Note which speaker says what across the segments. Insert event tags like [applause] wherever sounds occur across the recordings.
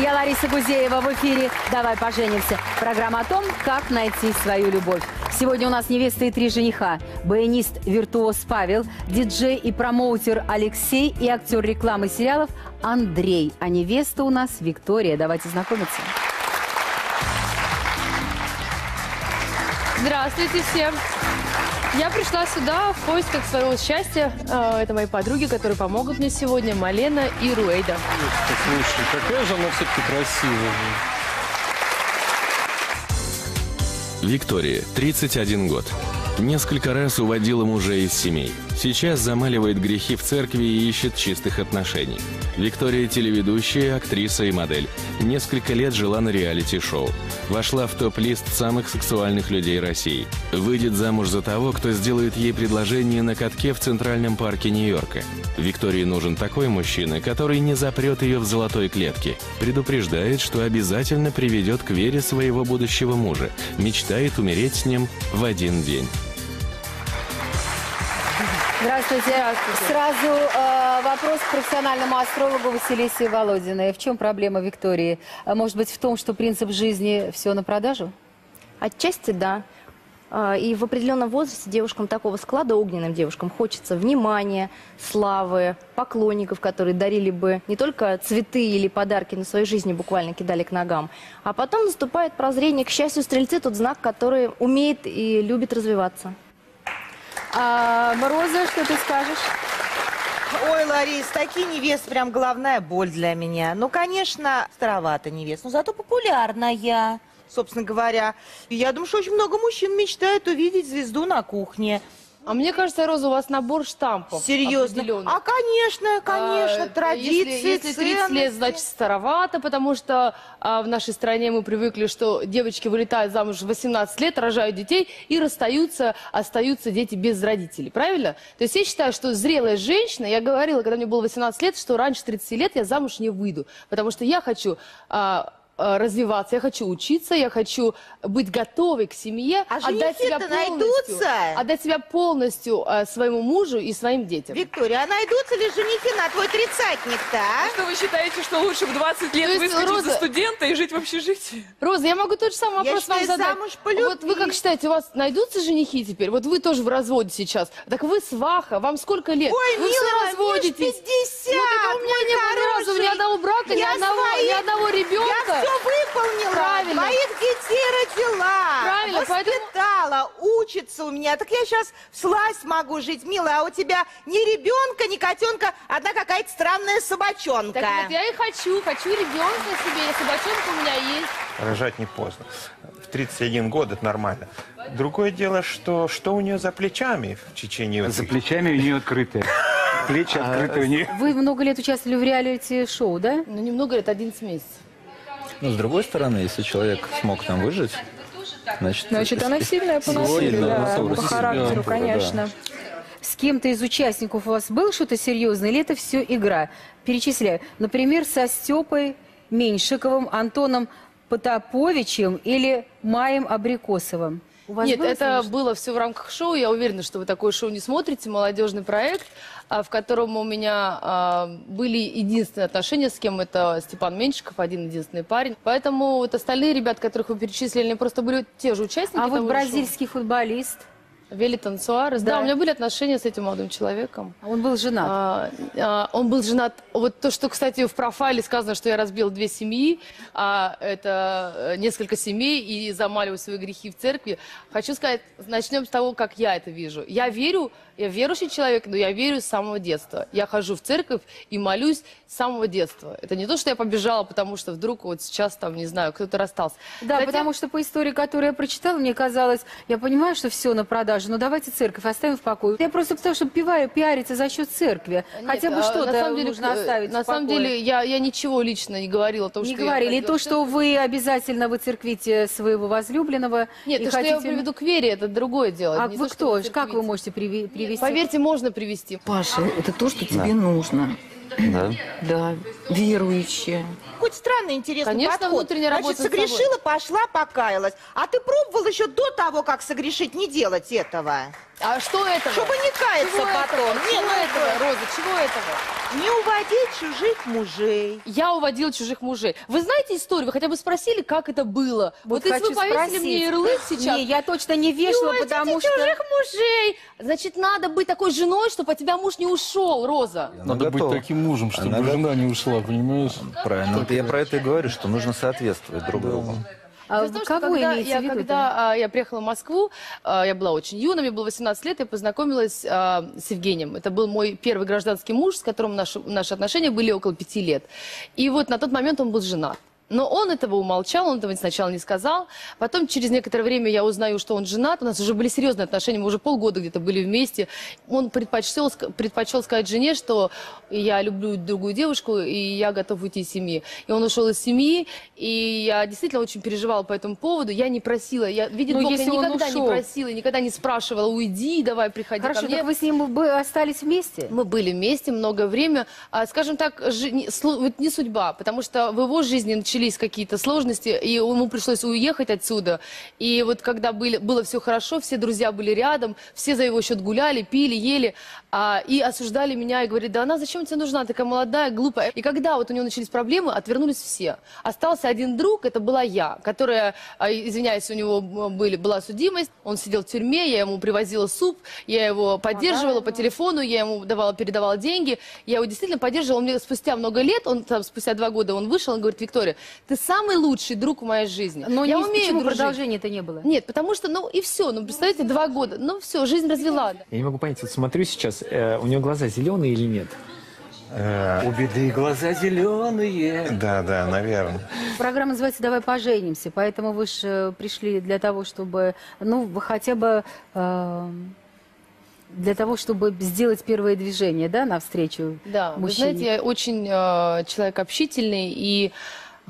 Speaker 1: Я Лариса Гузеева в эфире «Давай поженимся». Программа о том, как найти свою любовь. Сегодня у нас невеста и три жениха. Баянист-виртуоз Павел, диджей и промоутер Алексей и актер рекламы сериалов Андрей. А невеста у нас Виктория. Давайте знакомиться.
Speaker 2: Здравствуйте всем! Я пришла сюда в поисках своего счастья. Э, Это мои подруги, которые помогут мне сегодня, Малена и Руэйда.
Speaker 3: Слушай, какая же она все-таки красивая.
Speaker 4: Виктория, 31 год. Несколько раз уводила мужей из семей. Сейчас замаливает грехи в церкви и ищет чистых отношений. Виктория – телеведущая, актриса и модель. Несколько лет жила на реалити-шоу. Вошла в топ-лист самых сексуальных людей России. Выйдет замуж за того, кто сделает ей предложение на катке в Центральном парке Нью-Йорка. Виктории нужен такой мужчина, который не запрет ее в золотой клетке. Предупреждает, что обязательно приведет к вере своего будущего мужа. Мечтает умереть с ним в один день.
Speaker 1: Здравствуйте. Сразу э, вопрос к профессиональному астрологу Василисе Володиной. В чем проблема Виктории? А Может быть, в том, что принцип жизни все на продажу?
Speaker 5: Отчасти да. А, И в определенном возрасте девушкам такого склада, огненным девушкам, хочется внимания, славы, поклонников, которые дарили бы не только цветы или подарки, но своей жизни буквально кидали к ногам. А потом наступает прозрение. К счастью, стрельцы тот знак, который умеет и любит развиваться.
Speaker 1: А, Роза, что ты скажешь?
Speaker 6: Ой, Ларис, такие невесты прям головная боль для меня. Ну, конечно, старовато невест, но зато популярная, собственно говоря. Я думаю, что очень много мужчин мечтают увидеть звезду на кухне.
Speaker 2: А мне кажется, Роза, у вас набор штампов
Speaker 6: Серьезно.
Speaker 2: определенных.
Speaker 6: А, конечно, конечно,
Speaker 2: А,
Speaker 6: традиции,
Speaker 2: Если, если 30 лет,
Speaker 6: ценности.
Speaker 2: значит, старовато, потому что а, в нашей стране мы привыкли, что девочки вылетают замуж в 18 лет, рожают детей и расстаются, остаются дети без родителей. Правильно? То есть я считаю, что зрелая женщина, я говорила, когда мне было 18 лет, что раньше 30 лет я замуж не выйду, потому что я хочу... а, а, развиваться, я хочу учиться, я хочу быть готовой к семье,
Speaker 6: А
Speaker 2: отдать себя
Speaker 6: женихи-то
Speaker 2: полностью,
Speaker 6: найдутся?
Speaker 2: отдать себя полностью а, своему мужу и своим детям.
Speaker 6: Виктория, а найдутся ли женихи на твой тридцатник-то, а?
Speaker 7: Что вы считаете, что лучше в 20 лет
Speaker 2: есть,
Speaker 7: выскочить
Speaker 2: Роза-
Speaker 7: за студента и жить в общежитии?
Speaker 2: Роза, я могу тот же самый
Speaker 6: Я
Speaker 2: вопрос вам
Speaker 6: считаю,
Speaker 2: задать.
Speaker 6: замуж по
Speaker 2: Вот вы
Speaker 6: любви.
Speaker 2: как считаете, у вас найдутся женихи теперь? Вот вы тоже в разводе сейчас. Так вы сваха, вам сколько лет?
Speaker 6: Ой,
Speaker 2: вы все
Speaker 6: милая, мне ж
Speaker 2: разводитесь.
Speaker 6: 50,
Speaker 2: Ну, так у меня
Speaker 6: мой
Speaker 2: не было ни разу ни
Speaker 6: хороший.
Speaker 2: одного брака, ни
Speaker 6: Я
Speaker 2: одного, ни
Speaker 6: своих-
Speaker 2: одного ребенка.
Speaker 6: Я все выполнила.
Speaker 2: Правильно.
Speaker 6: Твоих детей родила.
Speaker 2: Правильно, поэтому-
Speaker 6: Воспитала, учится у меня. Так я сейчас в сласть могу жить, милая. А у тебя ни ребенка, ни котенка, одна какая-то странная собачонка.
Speaker 2: Так вот я и хочу, хочу ребенка себе, и собачонка у меня есть.
Speaker 8: Рожать не поздно. В 31 год это нормально. Другое дело, что что у нее за плечами в течение...
Speaker 9: За плечами у нее открытые. Плечи открыты у нее.
Speaker 1: Вы много лет участвовали в реалити-шоу, да?
Speaker 2: Ну, немного лет, 11 месяцев.
Speaker 10: Но с другой стороны, если человек смог там выжить, значит...
Speaker 11: Значит, она сильная по
Speaker 10: Сильная
Speaker 11: да, по характеру, конечно.
Speaker 1: С кем-то из участников у вас было что-то серьезное или это все игра? Перечисляю. Например, со Степой Меньшиковым, Антоном Потаповичем или Маем Абрикосовым.
Speaker 2: Нет,
Speaker 1: было
Speaker 2: это
Speaker 1: ними
Speaker 2: было все в рамках шоу. Я уверена, что вы такое шоу не смотрите. Молодежный проект, в котором у меня а, были единственные отношения с кем. Это Степан Меньшиков, один единственный парень. Поэтому вот остальные ребят, которых вы перечислили, они просто были те же участники.
Speaker 1: А вот бразильский футболист,
Speaker 2: шоу. Велитон Суарес. Да.
Speaker 1: Да.
Speaker 2: у меня были отношения с этим молодым человеком.
Speaker 1: он был женат.
Speaker 2: А, а, он был женат. Вот то, что, кстати, в профайле сказано, что я разбил две семьи, а это э, несколько семей и замаливаю свои грехи в церкви. Хочу сказать, начнем с того, как я это вижу. Я верю, я верующий человек, но я верю с самого детства. Я хожу в церковь и молюсь с самого детства. Это не то, что я побежала, потому что вдруг вот сейчас там, не знаю, кто-то расстался.
Speaker 1: Да,
Speaker 2: Хотя-
Speaker 1: потому что по истории, которую я прочитала, мне казалось, я понимаю, что все на продаже, но давайте церковь оставим в покое. Я просто потому, что пиваю, пиариться за счет церкви.
Speaker 2: Нет,
Speaker 1: Хотя бы
Speaker 2: а,
Speaker 1: что-то
Speaker 2: на самом деле,
Speaker 1: нужно
Speaker 2: э,
Speaker 1: оставить
Speaker 2: На самом деле, я, я ничего лично не говорила о том,
Speaker 1: Не
Speaker 2: что я
Speaker 1: говорили. И то, что вы обязательно выцерквите своего возлюбленного.
Speaker 2: Нет, то, что я
Speaker 1: хотите...
Speaker 2: приведу к вере, это другое дело.
Speaker 1: А
Speaker 2: Не
Speaker 1: вы
Speaker 2: то,
Speaker 1: кто? Как вы можете приви- привести?
Speaker 2: Поверьте, можно привести.
Speaker 11: Паша, это то, что тебе нужно.
Speaker 10: Да.
Speaker 11: Да, верующая.
Speaker 6: Хоть странный, интересный
Speaker 2: Конечно,
Speaker 6: подход.
Speaker 2: внутренняя
Speaker 6: Значит,
Speaker 2: работа над собой.
Speaker 6: согрешила, пошла, покаялась. А ты пробовал еще до того, как согрешить, не делать этого?
Speaker 2: А что этого?
Speaker 6: Чтобы не каяться
Speaker 2: Чего
Speaker 6: потом.
Speaker 2: этого?
Speaker 6: Не,
Speaker 2: Чего
Speaker 6: ну
Speaker 2: этого, Роза, чего этого?
Speaker 6: Не уводить чужих мужей.
Speaker 2: Я уводила чужих мужей. Вы знаете историю? Вы хотя бы спросили, как это было? Вот, если
Speaker 1: хочу
Speaker 2: вы повесили
Speaker 1: спросить.
Speaker 2: мне ярлык сейчас...
Speaker 1: Не, я точно не вешала,
Speaker 2: «Не
Speaker 1: потому
Speaker 2: уводите
Speaker 1: что...
Speaker 2: чужих мужей! Значит, надо быть такой женой, чтобы от тебя муж не ушел, Роза.
Speaker 3: Надо быть
Speaker 10: готова.
Speaker 3: таким мужем, чтобы
Speaker 10: Она
Speaker 3: жена не ушла, понимаешь?
Speaker 10: Правильно. Вот я про это и говорю, что нужно соответствовать друг другу.
Speaker 1: А
Speaker 2: Дело в том, что
Speaker 1: кого
Speaker 2: когда я,
Speaker 1: в виду?
Speaker 2: когда а, я приехала в Москву, а, я была очень юна, мне было 18 лет, я познакомилась а, с Евгением. Это был мой первый гражданский муж, с которым наши, наши отношения были около пяти лет. И вот на тот момент он был женат. Но он этого умолчал, он этого сначала не сказал. Потом, через некоторое время, я узнаю, что он женат. У нас уже были серьезные отношения, мы уже полгода где-то были вместе. Он предпочел, предпочел сказать жене, что я люблю другую девушку, и я готов уйти из семьи. И он ушел из семьи, и я действительно очень переживала по этому поводу. Я не просила, я, видит
Speaker 1: Ну,
Speaker 2: Бог, я никогда не
Speaker 1: ушел.
Speaker 2: просила, никогда не спрашивала, уйди, давай, приходи
Speaker 1: Хорошо,
Speaker 2: ко мне.
Speaker 1: так вы с ним бы остались вместе?
Speaker 2: Мы были вместе много время. А, скажем так, жи- не, не судьба, потому что в его жизни начались какие-то сложности, и ему пришлось уехать отсюда. И вот когда были, было все хорошо, все друзья были рядом, все за его счет гуляли, пили, ели, а, и осуждали меня, и говорили, да она зачем тебе нужна, такая молодая, глупая. И когда вот у него начались проблемы, отвернулись все. Остался один друг, это была я, которая, а, извиняюсь, у него были, была судимость, он сидел в тюрьме, я ему привозила суп, я его поддерживала по телефону, я ему давала, передавала деньги, я его действительно поддерживала. Он мне спустя много лет, он там спустя два года он вышел, он говорит, Виктория, ты самый лучший друг в моей жизни.
Speaker 1: Но
Speaker 2: я
Speaker 1: не-
Speaker 2: умею
Speaker 1: почему
Speaker 2: дружить».
Speaker 1: продолжения-то не было?
Speaker 2: Нет, потому что, ну и все, ну представляете, два года, ну все, жизнь развела.
Speaker 12: Я не могу понять, вот смотрю сейчас, э, у нее глаза зеленые или нет?
Speaker 8: У
Speaker 12: беды глаза зеленые.
Speaker 8: Да, да, наверное.
Speaker 1: Программа называется «Давай поженимся», поэтому вы же пришли для того, чтобы, ну, вы хотя бы э, для того, чтобы сделать первое движение, да, навстречу
Speaker 2: Да, вы
Speaker 1: мужчине.
Speaker 2: знаете, я очень э, человек общительный, и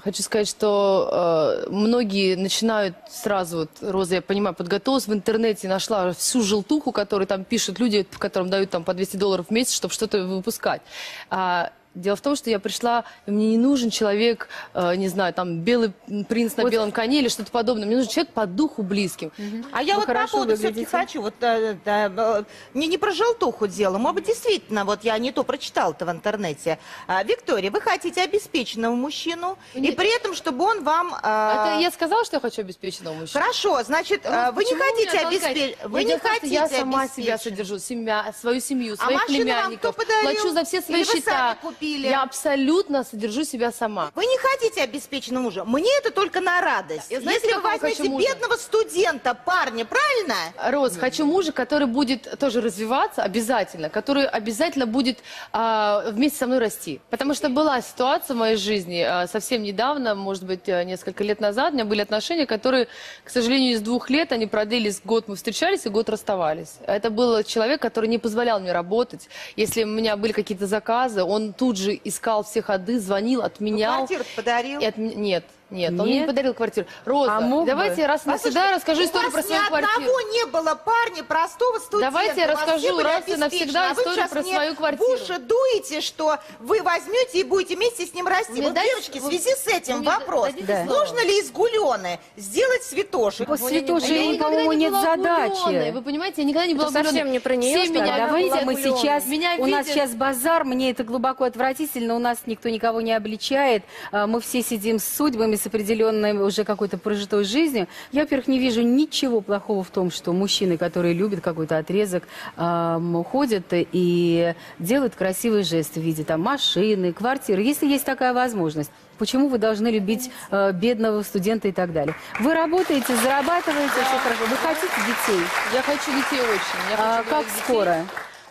Speaker 2: хочу сказать, что э, многие начинают сразу, вот, Роза, я понимаю, подготовилась в интернете, нашла всю желтуху, которую там пишут люди, которым дают там по 200 долларов в месяц, чтобы что-то выпускать. А, Дело в том, что я пришла, и мне не нужен человек, э, не знаю, там, белый принц на
Speaker 1: Вот.
Speaker 2: белом коне или что-то подобное. Мне нужен человек по духу близким.
Speaker 6: А я
Speaker 2: Вы
Speaker 6: вот по поводу все-таки хочу, вот э, да, э, не, не про желтуху дело, может быть, действительно, вот я не то прочитала-то в интернете. А, Виктория, вы хотите обеспеченного мужчину, и
Speaker 2: Нет.
Speaker 6: при этом, чтобы он вам...
Speaker 2: Это
Speaker 6: э,
Speaker 2: я сказала, что я хочу обеспеченного мужчину?
Speaker 6: Хорошо, значит, э,
Speaker 2: Ну,
Speaker 6: вы не хотите обеспечить... Вы
Speaker 2: Я
Speaker 6: не хотите
Speaker 2: Я сама себя содержу, семья, свою семью,
Speaker 6: А
Speaker 2: своих
Speaker 6: машину вам кто
Speaker 2: племянников.
Speaker 6: подарил?
Speaker 2: Плачу за все свои
Speaker 6: Или вы
Speaker 2: счета.
Speaker 6: Сами купили?
Speaker 2: Я абсолютно содержу себя сама.
Speaker 6: Вы не хотите обеспеченного мужа. Мне это только на радость.
Speaker 2: Я знаете,
Speaker 6: Если вы
Speaker 2: какого хочу
Speaker 6: возьмете
Speaker 2: мужа?
Speaker 6: бедного студента, парня, правильно?
Speaker 2: Роз, хочу мужа, который будет тоже развиваться обязательно, который обязательно будет а, вместе со мной расти. Потому что была ситуация в моей жизни а, совсем недавно, может быть, а, несколько лет назад, у меня были отношения, которые, к сожалению, из двух лет они продлились, год мы встречались и год расставались. Это был человек, который не позволял мне работать. Если у меня были какие-то заказы, он тут же искал все ходы, звонил, отменял.
Speaker 6: Квартиру подарил?
Speaker 2: И отме- Нет, нет, он мне
Speaker 1: Нет?
Speaker 2: не подарил квартиру. Роза,
Speaker 1: А мог бы?
Speaker 2: давайте раз и навсегда я расскажу
Speaker 6: у
Speaker 2: историю
Speaker 6: вас
Speaker 2: про свою
Speaker 6: ни
Speaker 2: квартиру.
Speaker 6: одного не было парня, простого студента.
Speaker 2: Давайте я
Speaker 6: У вас
Speaker 2: расскажу
Speaker 6: все были
Speaker 2: раз и навсегда
Speaker 6: обеспечены. А вы
Speaker 2: историю
Speaker 6: сейчас
Speaker 2: про
Speaker 6: мне
Speaker 2: свою квартиру.
Speaker 6: в уши дуете, что вы возьмете и будете вместе с ним расти.
Speaker 2: Мне
Speaker 6: вот,
Speaker 2: дайте-
Speaker 6: девочки, в
Speaker 2: вы-
Speaker 6: связи с этим
Speaker 2: мне
Speaker 6: вопрос.
Speaker 2: дадите
Speaker 1: Да.
Speaker 2: слово?
Speaker 6: Нужно ли из гулены сделать святошек?
Speaker 1: После тоже,
Speaker 2: я никогда
Speaker 1: по-моему,
Speaker 2: не
Speaker 1: нет
Speaker 2: была
Speaker 1: задачи.
Speaker 2: влюбленной. Вы понимаете, я никогда не была
Speaker 5: совсем
Speaker 2: влюбленной.
Speaker 5: не про нее,
Speaker 2: Все
Speaker 5: что
Speaker 2: меня
Speaker 1: Давайте мы
Speaker 5: влюблённой.
Speaker 1: сейчас,
Speaker 2: Меня
Speaker 1: у нас
Speaker 2: видят-
Speaker 1: сейчас базар, мне это глубоко отвратительно, у нас никто никого не обличает, а, мы все сидим с судьбами, с определенной уже какой-то прожитой жизнью. Я, во-первых, не вижу ничего плохого в том, что мужчины, которые любят какой-то отрезок, ам, ходят и делают красивый жест в виде там машины, квартиры, если есть такая возможность. Почему вы должны любить э, бедного студента и так далее? Вы работаете, зарабатываете, все хорошо. Вы хотите детей?
Speaker 2: Я хочу детей очень. Я
Speaker 1: А
Speaker 2: хочу
Speaker 1: как
Speaker 2: много детей.
Speaker 1: скоро?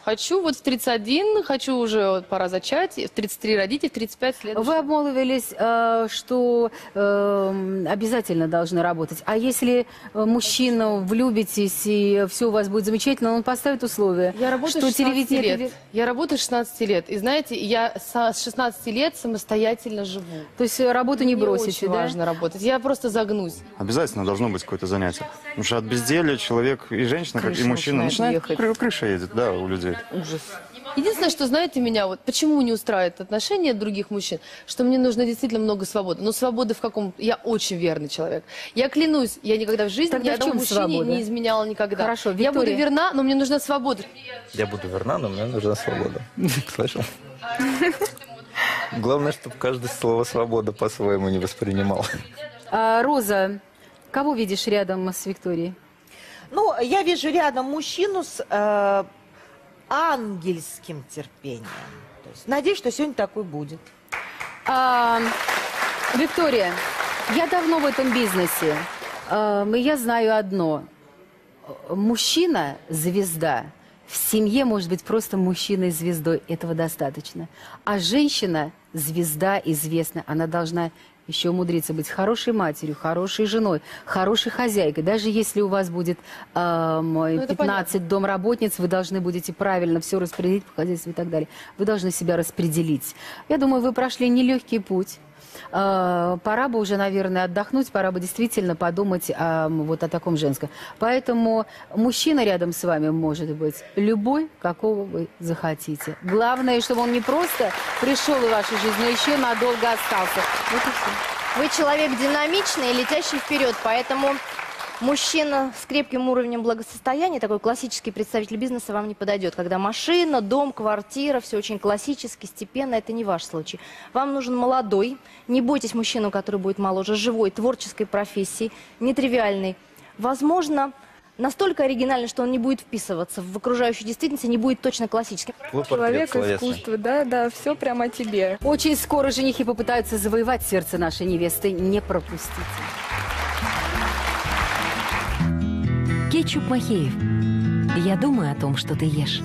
Speaker 2: Хочу вот в 31, хочу уже вот пора зачать, в 33 родить, и в 35 следующий.
Speaker 1: Вы обмолвились, э, что э, обязательно должны работать. А если э, мужчину влюбитесь и все у вас будет замечательно, он поставит условия,
Speaker 2: Я работаю
Speaker 1: что
Speaker 2: с 16
Speaker 1: телевидение...
Speaker 2: лет. Я работаю с 16 лет. И знаете, я со- с 16 лет самостоятельно живу.
Speaker 1: То есть э, работу не
Speaker 2: Мне
Speaker 1: бросите,
Speaker 2: очень
Speaker 1: да?
Speaker 2: важно работать. Я просто загнусь.
Speaker 13: Обязательно должно быть какое-то занятие. Потому что от безделия человек и женщина, как и
Speaker 2: Крыша
Speaker 13: мужчина,
Speaker 2: начинает
Speaker 13: крыша едет, да, у людей.
Speaker 2: Ужас. Единственное, что знаете меня, вот почему не устраивает отношения других мужчин, что мне нужно действительно много свободы. Но свободы в каком... Я очень верный человек. Я клянусь, я никогда в жизни
Speaker 1: Тогда
Speaker 2: ни
Speaker 1: в
Speaker 2: одному
Speaker 1: чем
Speaker 2: мужчине
Speaker 1: свобода?
Speaker 2: не изменяла никогда.
Speaker 1: Хорошо,
Speaker 2: Я буду
Speaker 1: Виктория.
Speaker 2: верна, но мне нужна свобода.
Speaker 10: Я буду верна, но мне нужна свобода. [laughs] Слышал? Главное, чтобы каждое слово свобода по-своему не воспринимал.
Speaker 1: А, Роза, кого видишь рядом с Викторией?
Speaker 6: Ну, я вижу рядом мужчину с э, ангельским терпением. То есть, надеюсь, что сегодня такой будет.
Speaker 1: А, Виктория, я давно в этом бизнесе. А, я знаю одно. Мужчина – звезда. В семье может быть просто мужчиной звездой. Этого достаточно. А женщина – звезда известна. Она должна еще умудриться быть хорошей матерью, хорошей женой, хорошей хозяйкой. Даже если у вас будет эм,
Speaker 2: это
Speaker 1: 15 домработниц, вы должны будете правильно все распределить по хозяйству и так далее. Вы должны себя распределить. Я думаю, вы прошли нелегкий путь. Э, Пора бы уже, наверное, отдохнуть, пора бы действительно подумать а, м, вот о таком женском. Поэтому мужчина рядом с вами может быть любой, какого вы захотите. Главное, чтобы он не просто пришел в вашу жизнь, но еще надолго остался. Вот и все.
Speaker 5: Вы человек динамичный и летящий вперед, поэтому мужчина с крепким уровнем благосостояния, такой классический представитель бизнеса вам не подойдет. Когда машина, дом, квартира, все очень классически, степенно, это не ваш случай. Вам нужен молодой, не бойтесь мужчину, который будет моложе, живой, творческой профессии, нетривиальный. Возможно, настолько оригинальный, что он не будет вписываться в окружающую действительность не будет точно классическим.
Speaker 11: Человек, искусство, да, да, все прямо о тебе.
Speaker 1: Очень скоро женихи попытаются завоевать сердце нашей невесты. Не пропустите.
Speaker 14: Кетчуп Махеев. Я думаю о том, что ты ешь.
Speaker 1: В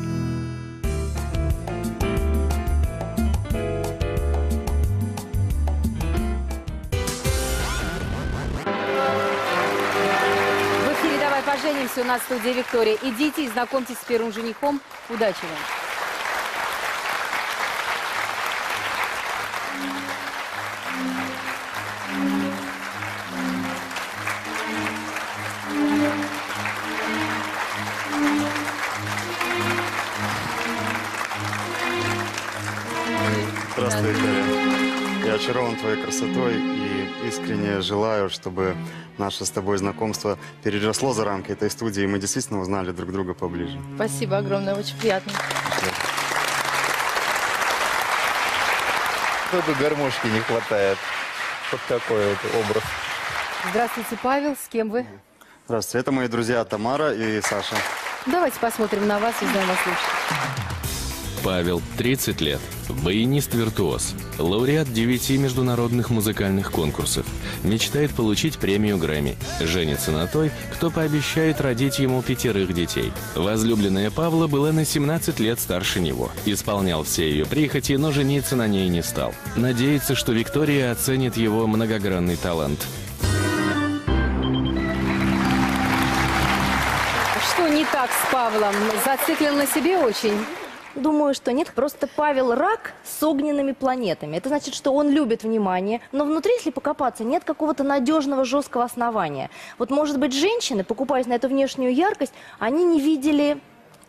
Speaker 1: эфире «Давай поженимся» у нас в студии Виктория. Идите и знакомьтесь с первым женихом. Удачи вам.
Speaker 13: Здравствуй, Виктория. Я очарован твоей красотой и искренне желаю, чтобы наше с тобой знакомство переросло за рамки этой студии, и мы действительно узнали друг друга поближе.
Speaker 2: Спасибо огромное, очень приятно.
Speaker 10: Только гармошки не хватает. Вот такой вот образ.
Speaker 1: Здравствуйте, Павел. С кем вы?
Speaker 13: Здравствуйте, это мои друзья Тамара и Саша.
Speaker 1: Давайте посмотрим на вас, узнаем вас лучше.
Speaker 4: Павел, 30 лет, баянист-виртуоз, лауреат 9 международных музыкальных конкурсов, мечтает получить премию Грэмми, женится на той, кто пообещает родить ему пятерых детей. Возлюбленная Павла была на 17 лет старше него, исполнял все ее прихоти, но жениться на ней не стал. Надеется, что Виктория оценит его многогранный талант.
Speaker 1: Что не так с Павлом? Зациклен на себе очень?
Speaker 5: Думаю, что нет. Просто Павел рак с огненными планетами. Это значит, что он любит внимание, но внутри, если покопаться, нет какого-то надежного жесткого основания. Вот, может быть, женщины, покупаясь на эту внешнюю яркость, они не видели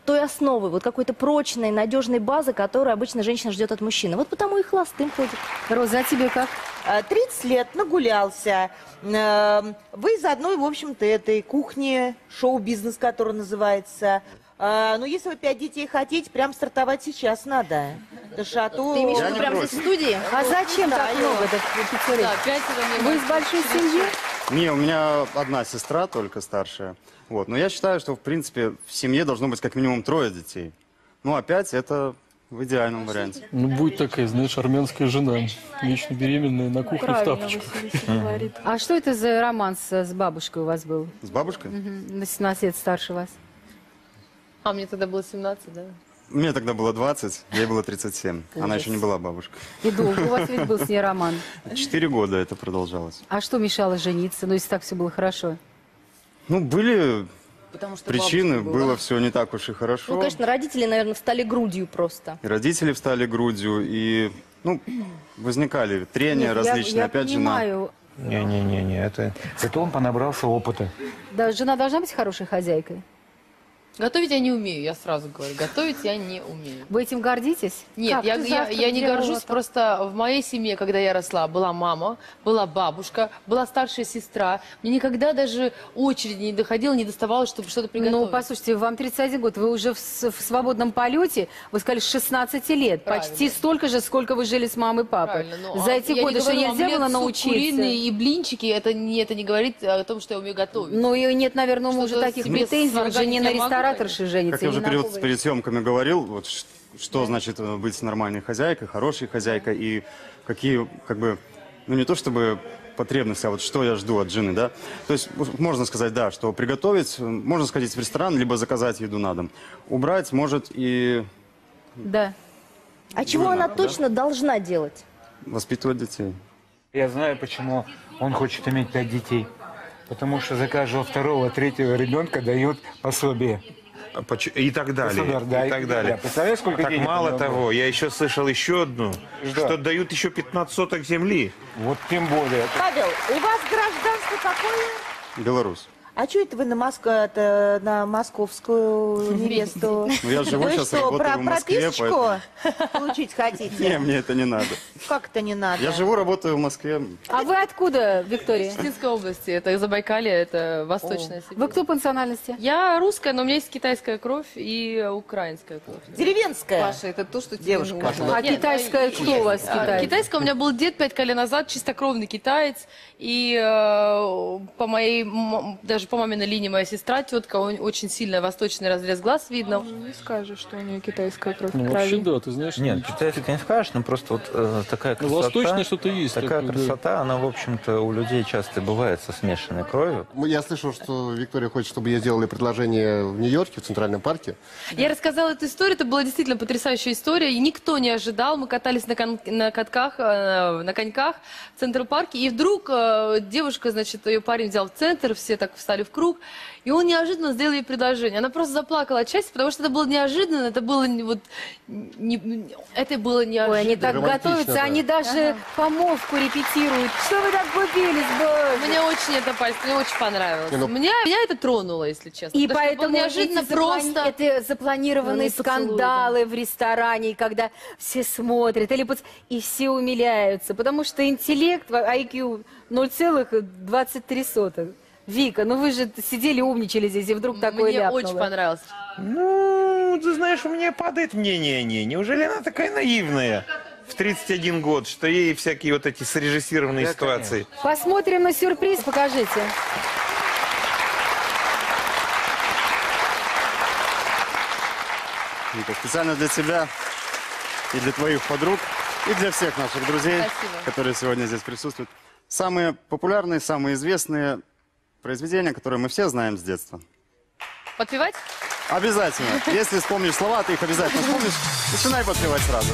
Speaker 5: той основы, вот какой-то прочной, надежной базы, которую обычно женщина ждет от мужчины. Вот потому и холостым ходит.
Speaker 1: Роза, а тебе как?
Speaker 6: Э, 30 лет, нагулялся. Э, Вы из одной, в общем-то, этой кухни, шоу-бизнес, который называется. А, Ну, если вы пять детей хотите, прям стартовать сейчас надо. Да шату...
Speaker 5: Ты имеешь в виду прямо здесь в студии?
Speaker 1: А зачем так
Speaker 6: знаю.
Speaker 1: много?
Speaker 2: Да, пятеро мне
Speaker 1: Вы из большой семьи?
Speaker 13: Не, у меня одна сестра только старшая. Вот. Но я считаю, что, в принципе, в семье должно быть как минимум трое детей. Ну, а пять – это в идеальном варианте.
Speaker 3: Ну, будет такая, знаешь, армянская жена. Вечно беременная, на кухне в тапочках.
Speaker 1: А что это за роман с, бабушкой у вас был?
Speaker 13: С бабушкой?
Speaker 1: На 17 лет старше вас.
Speaker 2: А, мне тогда было 17, да?
Speaker 13: Мне тогда было 20, ей было 37. Она еще не была бабушкой.
Speaker 1: И долго у вас ведь был с ней роман.
Speaker 13: Четыре года это продолжалось.
Speaker 1: А что мешало жениться? Ну, если так все было хорошо.
Speaker 13: Ну, были
Speaker 5: Потому что
Speaker 13: причины,
Speaker 5: бабушка была.
Speaker 13: было все не так уж и хорошо.
Speaker 5: Ну, конечно, родители, наверное, встали грудью просто.
Speaker 13: И родители встали грудью, и, ну, возникали трения
Speaker 1: Нет, я-
Speaker 13: различные.
Speaker 1: я
Speaker 13: Опять
Speaker 1: понимаю.
Speaker 9: Не-не-не, это... Это он понабрался опыта.
Speaker 1: Да, жена должна быть хорошей хозяйкой.
Speaker 2: Готовить я не умею, я сразу говорю. Готовить я не умею.
Speaker 1: Вы этим гордитесь?
Speaker 2: Нет,
Speaker 1: Как
Speaker 2: я, я, я не горжусь,
Speaker 1: так?
Speaker 2: просто в моей семье, когда я росла, была мама, была бабушка, была старшая сестра. Мне никогда даже очереди не доходило, не доставалось, чтобы что-то приготовить.
Speaker 1: Ну, послушайте, вам 31 год, вы уже в, в свободном полете, вы сказали, с 16 лет.
Speaker 2: Правильно.
Speaker 1: Почти столько же, сколько вы жили с мамой и папой.
Speaker 2: Ну,
Speaker 1: За
Speaker 2: а
Speaker 1: эти
Speaker 2: я не
Speaker 1: годы что
Speaker 2: говорю,
Speaker 1: нельзя было научиться?
Speaker 2: куриный и блинчики, это не, это не говорит о том, что я умею готовить.
Speaker 1: Ну и нет, наверное, у мужа таких претензий, он же не на
Speaker 2: я
Speaker 1: рестораторше женится,
Speaker 13: Как я уже перед, перед съемками говорил, вот что значит э, быть нормальной хозяйкой, хорошей хозяйкой и какие, как бы, ну не то чтобы потребности, а вот что я жду от жены, да. То есть можно сказать, да, что приготовить, э, можно сходить в ресторан, либо заказать еду на дом. Убрать может и
Speaker 1: Да.
Speaker 5: А чего она точно должна делать?
Speaker 13: воспитывать детей.
Speaker 9: Я знаю, почему он хочет иметь пять детей. Потому что за каждого второго, третьего ребенка дают пособие.
Speaker 8: А И так далее.
Speaker 9: Да,
Speaker 8: и так далее.
Speaker 9: далее. Представляешь, сколько
Speaker 8: так
Speaker 9: денег
Speaker 8: мало того,
Speaker 9: было?
Speaker 8: я еще слышал еще одну,
Speaker 9: Что?
Speaker 8: что дают еще 15 соток земли.
Speaker 9: Вот тем более.
Speaker 6: Павел, у вас гражданство какое?
Speaker 13: Беларусь.
Speaker 6: А что это вы на, Моск... это, на московскую невесту?
Speaker 13: Ну, я живу
Speaker 6: Вы
Speaker 13: сейчас,
Speaker 6: что,
Speaker 13: работаю
Speaker 6: про
Speaker 13: в Москве,
Speaker 6: прописочку получить хотите?
Speaker 13: Не, мне это не надо.
Speaker 6: Как это не надо?
Speaker 13: Я живу, работаю в Москве.
Speaker 1: А вы откуда, Виктория?
Speaker 2: Читинской области, это Забайкалье, это Восточная Сибирь.
Speaker 1: Вы кто по национальности?
Speaker 2: Я русская, но у меня есть китайская кровь и украинская кровь.
Speaker 6: Деревенская.
Speaker 7: Паша, это то, что тебе
Speaker 6: Девушка.
Speaker 7: нужно.
Speaker 1: А
Speaker 2: Нет,
Speaker 1: китайская
Speaker 2: ну,
Speaker 1: кто у вас китайская?
Speaker 2: Китайская у меня был дед пять колен назад, чистокровный китаец. И э, по моей, м- даже по маминой линии моя сестра, тетка, очень сильно восточный разрез глаз видно.
Speaker 11: Не скажешь, что у нее китайская кровь
Speaker 3: Ну,
Speaker 11: в
Speaker 3: вообще,
Speaker 11: крови.
Speaker 3: да, ты знаешь.
Speaker 10: Нет, китайский не скажешь, но просто вот э, такая
Speaker 3: Ну,
Speaker 10: красота.
Speaker 3: восточное что-то есть
Speaker 10: Такая
Speaker 3: такое, да.
Speaker 10: красота, она, в общем-то, у людей часто бывает со смешанной кровью.
Speaker 15: Я слышал, что Виктория хочет, чтобы ей сделали предложение в Нью-Йорке, в Центральном парке.
Speaker 2: Я рассказала эту историю, это была действительно потрясающая история, и никто не ожидал. Мы катались на, кон- на катках, э, на коньках в Централ-парке, и вдруг э, девушка, значит, ее парень взял в центр, все так встали в круг, и он неожиданно сделал ей предложение. Она просто заплакала от счастья, потому что это было неожиданно, это было не- вот... не- это было неожиданно.
Speaker 1: Ой, они так готовятся,
Speaker 15: да.
Speaker 1: они даже помолвку репетируют. Что вы так купились, боже?
Speaker 2: Мне очень это пальцы, мне очень понравилось.
Speaker 15: Не, ну-
Speaker 2: меня, меня это тронуло, если честно.
Speaker 1: И поэтому
Speaker 2: неожиданно
Speaker 1: эти заплани-
Speaker 2: просто...
Speaker 1: это запланированные
Speaker 2: поцелуй,
Speaker 1: скандалы в ресторане, и когда все смотрят, или поц- и все умиляются, потому что интеллект, IQ 0,23. Вика, ну вы же сидели, умничали здесь, и вдруг такое
Speaker 2: Мне
Speaker 1: ляпнула.
Speaker 2: очень понравилось.
Speaker 8: Ну, ты знаешь, у меня падает мнение о ней. Неужели она такая наивная в 31 год, что ей всякие вот эти срежиссированные ситуации?
Speaker 1: Посмотрим на сюрприз, покажите.
Speaker 13: Вика, специально для тебя и для твоих подруг, и для всех наших друзей,
Speaker 2: Спасибо.
Speaker 13: которые сегодня здесь присутствуют. Самые популярные, самые известные произведения, которые мы все знаем с детства.
Speaker 2: Подпевать?
Speaker 13: Обязательно. Если вспомнишь слова, ты их обязательно вспомнишь. Начинай подпевать сразу.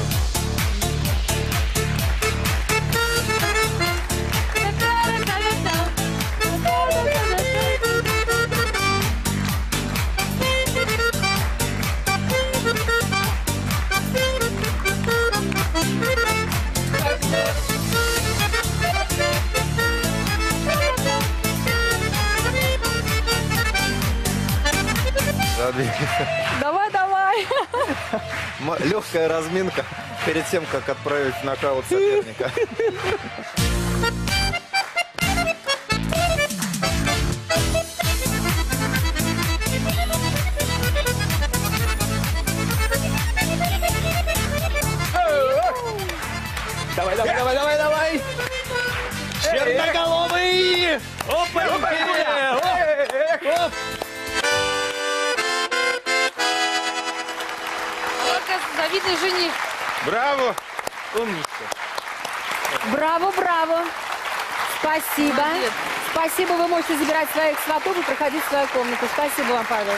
Speaker 11: Давай, давай.
Speaker 10: Легкая разминка перед тем, как отправить в нокаут соперника.
Speaker 1: Спасибо.
Speaker 2: Молодец.
Speaker 1: Спасибо, вы можете забирать своих сватов и проходить в свою комнату. Спасибо вам, Павел.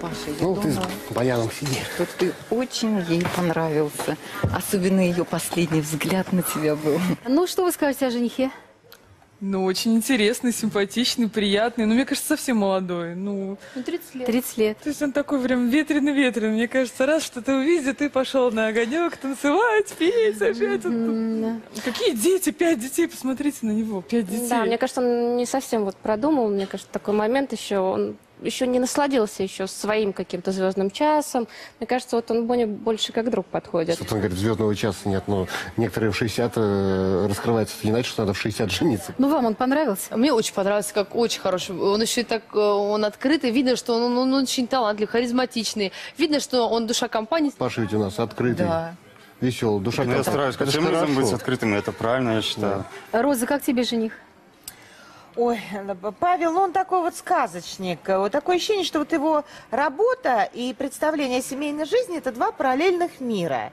Speaker 7: Паша, я
Speaker 15: Ну, ты с баяном сиди.
Speaker 7: что ты очень ей понравился. Особенно ее последний взгляд на тебя был.
Speaker 1: Ну, что вы скажете о женихе?
Speaker 16: Ну, очень интересный, симпатичный, приятный. Ну, мне кажется, совсем молодой. Ну,
Speaker 5: Ну, 30 лет.
Speaker 1: 30 лет.
Speaker 16: то есть он такой прям ветреный-ветреный. Мне кажется, раз что-то увидит, и пошел на огонек танцевать, петь опять. Какие дети? Пять детей, посмотрите на него. Пять детей.
Speaker 17: Да, мне кажется, он не совсем вот продумал. Мне кажется, такой момент еще, он еще не насладился еще своим каким-то звездным часом. Мне кажется, вот он Боне больше как друг подходит.
Speaker 15: Что-то он говорит, звездного часа нет, но некоторые в 60 э, раскрываются. Это не значит, что надо в 60 жениться.
Speaker 1: Ну, вам он понравился?
Speaker 2: Мне очень понравился, как очень хороший. Он еще и так, э, он открытый, видно, что он, он очень талантлив, харизматичный. Видно, что он душа компании.
Speaker 15: Паша ведь у нас открытый,
Speaker 2: Да.
Speaker 15: веселый, душа
Speaker 13: Ну, я
Speaker 15: компании.
Speaker 13: стараюсь
Speaker 15: ж
Speaker 13: всем людям
Speaker 15: хорошо.
Speaker 13: быть открытым, это правильно, я считаю.
Speaker 1: Роза, как тебе жених?
Speaker 6: Ой, Павел, ну он такой вот сказочник. Вот такое ощущение, что вот его работа и представление о семейной жизни – это два параллельных мира.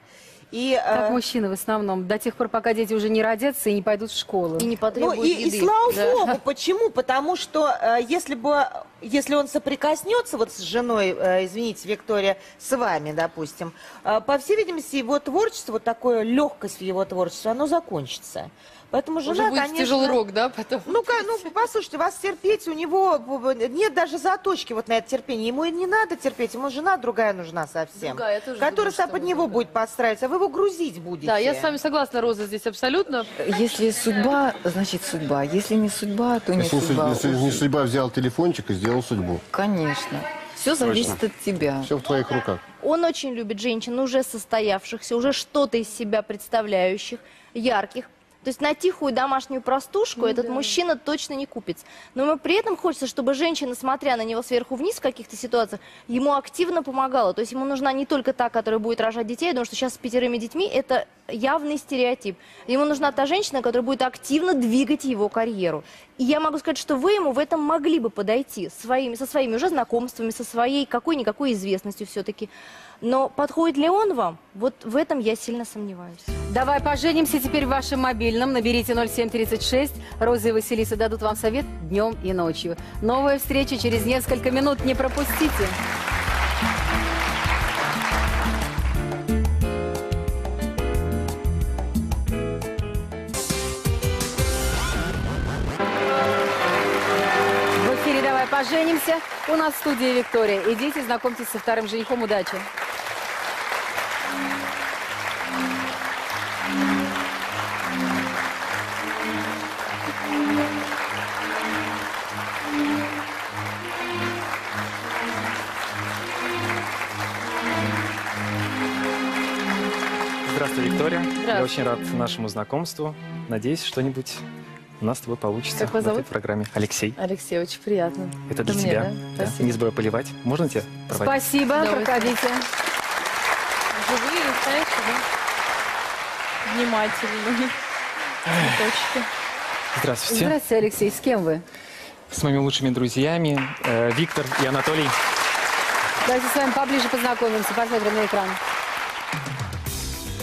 Speaker 6: И,
Speaker 1: Как
Speaker 6: э,
Speaker 1: мужчины в основном, до тех пор, пока дети уже не родятся и не пойдут в школу.
Speaker 5: И не
Speaker 6: Ну
Speaker 5: потребует
Speaker 6: и, и
Speaker 5: еды.
Speaker 6: слава
Speaker 5: Да.
Speaker 6: богу, [laughs] почему? Потому что э, если бы, если он соприкоснется вот с женой, э, извините, Виктория, с вами, допустим, э, по всей видимости, его творчество, вот такое легкость в его творчестве, оно закончится. Поэтому жена,
Speaker 2: Уже будет
Speaker 6: конечно...
Speaker 2: тяжелый рок, да, потом?
Speaker 6: Ну, ну, послушайте, вас терпеть, у него нет даже заточки вот на это терпение. Ему и не надо терпеть, ему жена другая нужна совсем.
Speaker 2: Другая, я тоже
Speaker 6: которая
Speaker 2: думаю,
Speaker 6: под него будет подстраиваться, а вы его грузить будете.
Speaker 2: Да, я с вами согласна, Роза, здесь абсолютно.
Speaker 7: Если судьба, значит судьба. Если не судьба, то не
Speaker 15: Если
Speaker 7: судьба.
Speaker 15: если не судьба взял телефончик и сделал судьбу.
Speaker 7: Конечно. Все зависит от тебя.
Speaker 15: Все в твоих руках.
Speaker 5: Он очень любит женщин уже состоявшихся, уже что-то из себя представляющих, ярких. То есть на тихую домашнюю простушку этот мужчина точно не купится. Но ему при этом хочется, чтобы женщина, смотря на него сверху вниз в каких-то ситуациях, ему активно помогала. То есть ему нужна не только та, которая будет рожать детей, думаю, что сейчас с пятерыми детьми это явный стереотип. Ему нужна та женщина, которая будет активно двигать его карьеру. И я могу сказать, что вы ему в этом могли бы подойти своими, со своими уже знакомствами, со своей какой-никакой известностью все-таки. Но подходит ли он вам? Вот в этом я сильно сомневаюсь.
Speaker 1: Давай поженимся теперь в вашем мобильном. Наберите 0736. Роза и Василиса дадут вам совет днем и ночью. Новая встреча через несколько минут. Не пропустите. Поженимся». У нас в студии Виктория. Идите, знакомьтесь со вторым женихом. Удачи.
Speaker 12: Здравствуй, Виктория. Я
Speaker 2: Здравствуй.
Speaker 12: очень рад нашему знакомству. Надеюсь, что-нибудь у нас с тобой получится
Speaker 2: Как вас
Speaker 12: в этой программе. Алексей.
Speaker 2: Алексей, очень приятно.
Speaker 12: Это для
Speaker 2: мне,
Speaker 12: тебя.
Speaker 2: да?
Speaker 12: Да.
Speaker 2: Спасибо.
Speaker 12: Не забывай поливать. Можно тебе проводить?
Speaker 1: Спасибо. Проходите.
Speaker 11: Живые, настоящие, да? Внимательные. Цветочки.
Speaker 12: Здравствуйте.
Speaker 1: Здравствуйте, Алексей. С кем вы?
Speaker 12: С моими лучшими друзьями э, Виктор и Анатолий.
Speaker 1: Давайте с вами поближе познакомимся. Посмотрим на экран.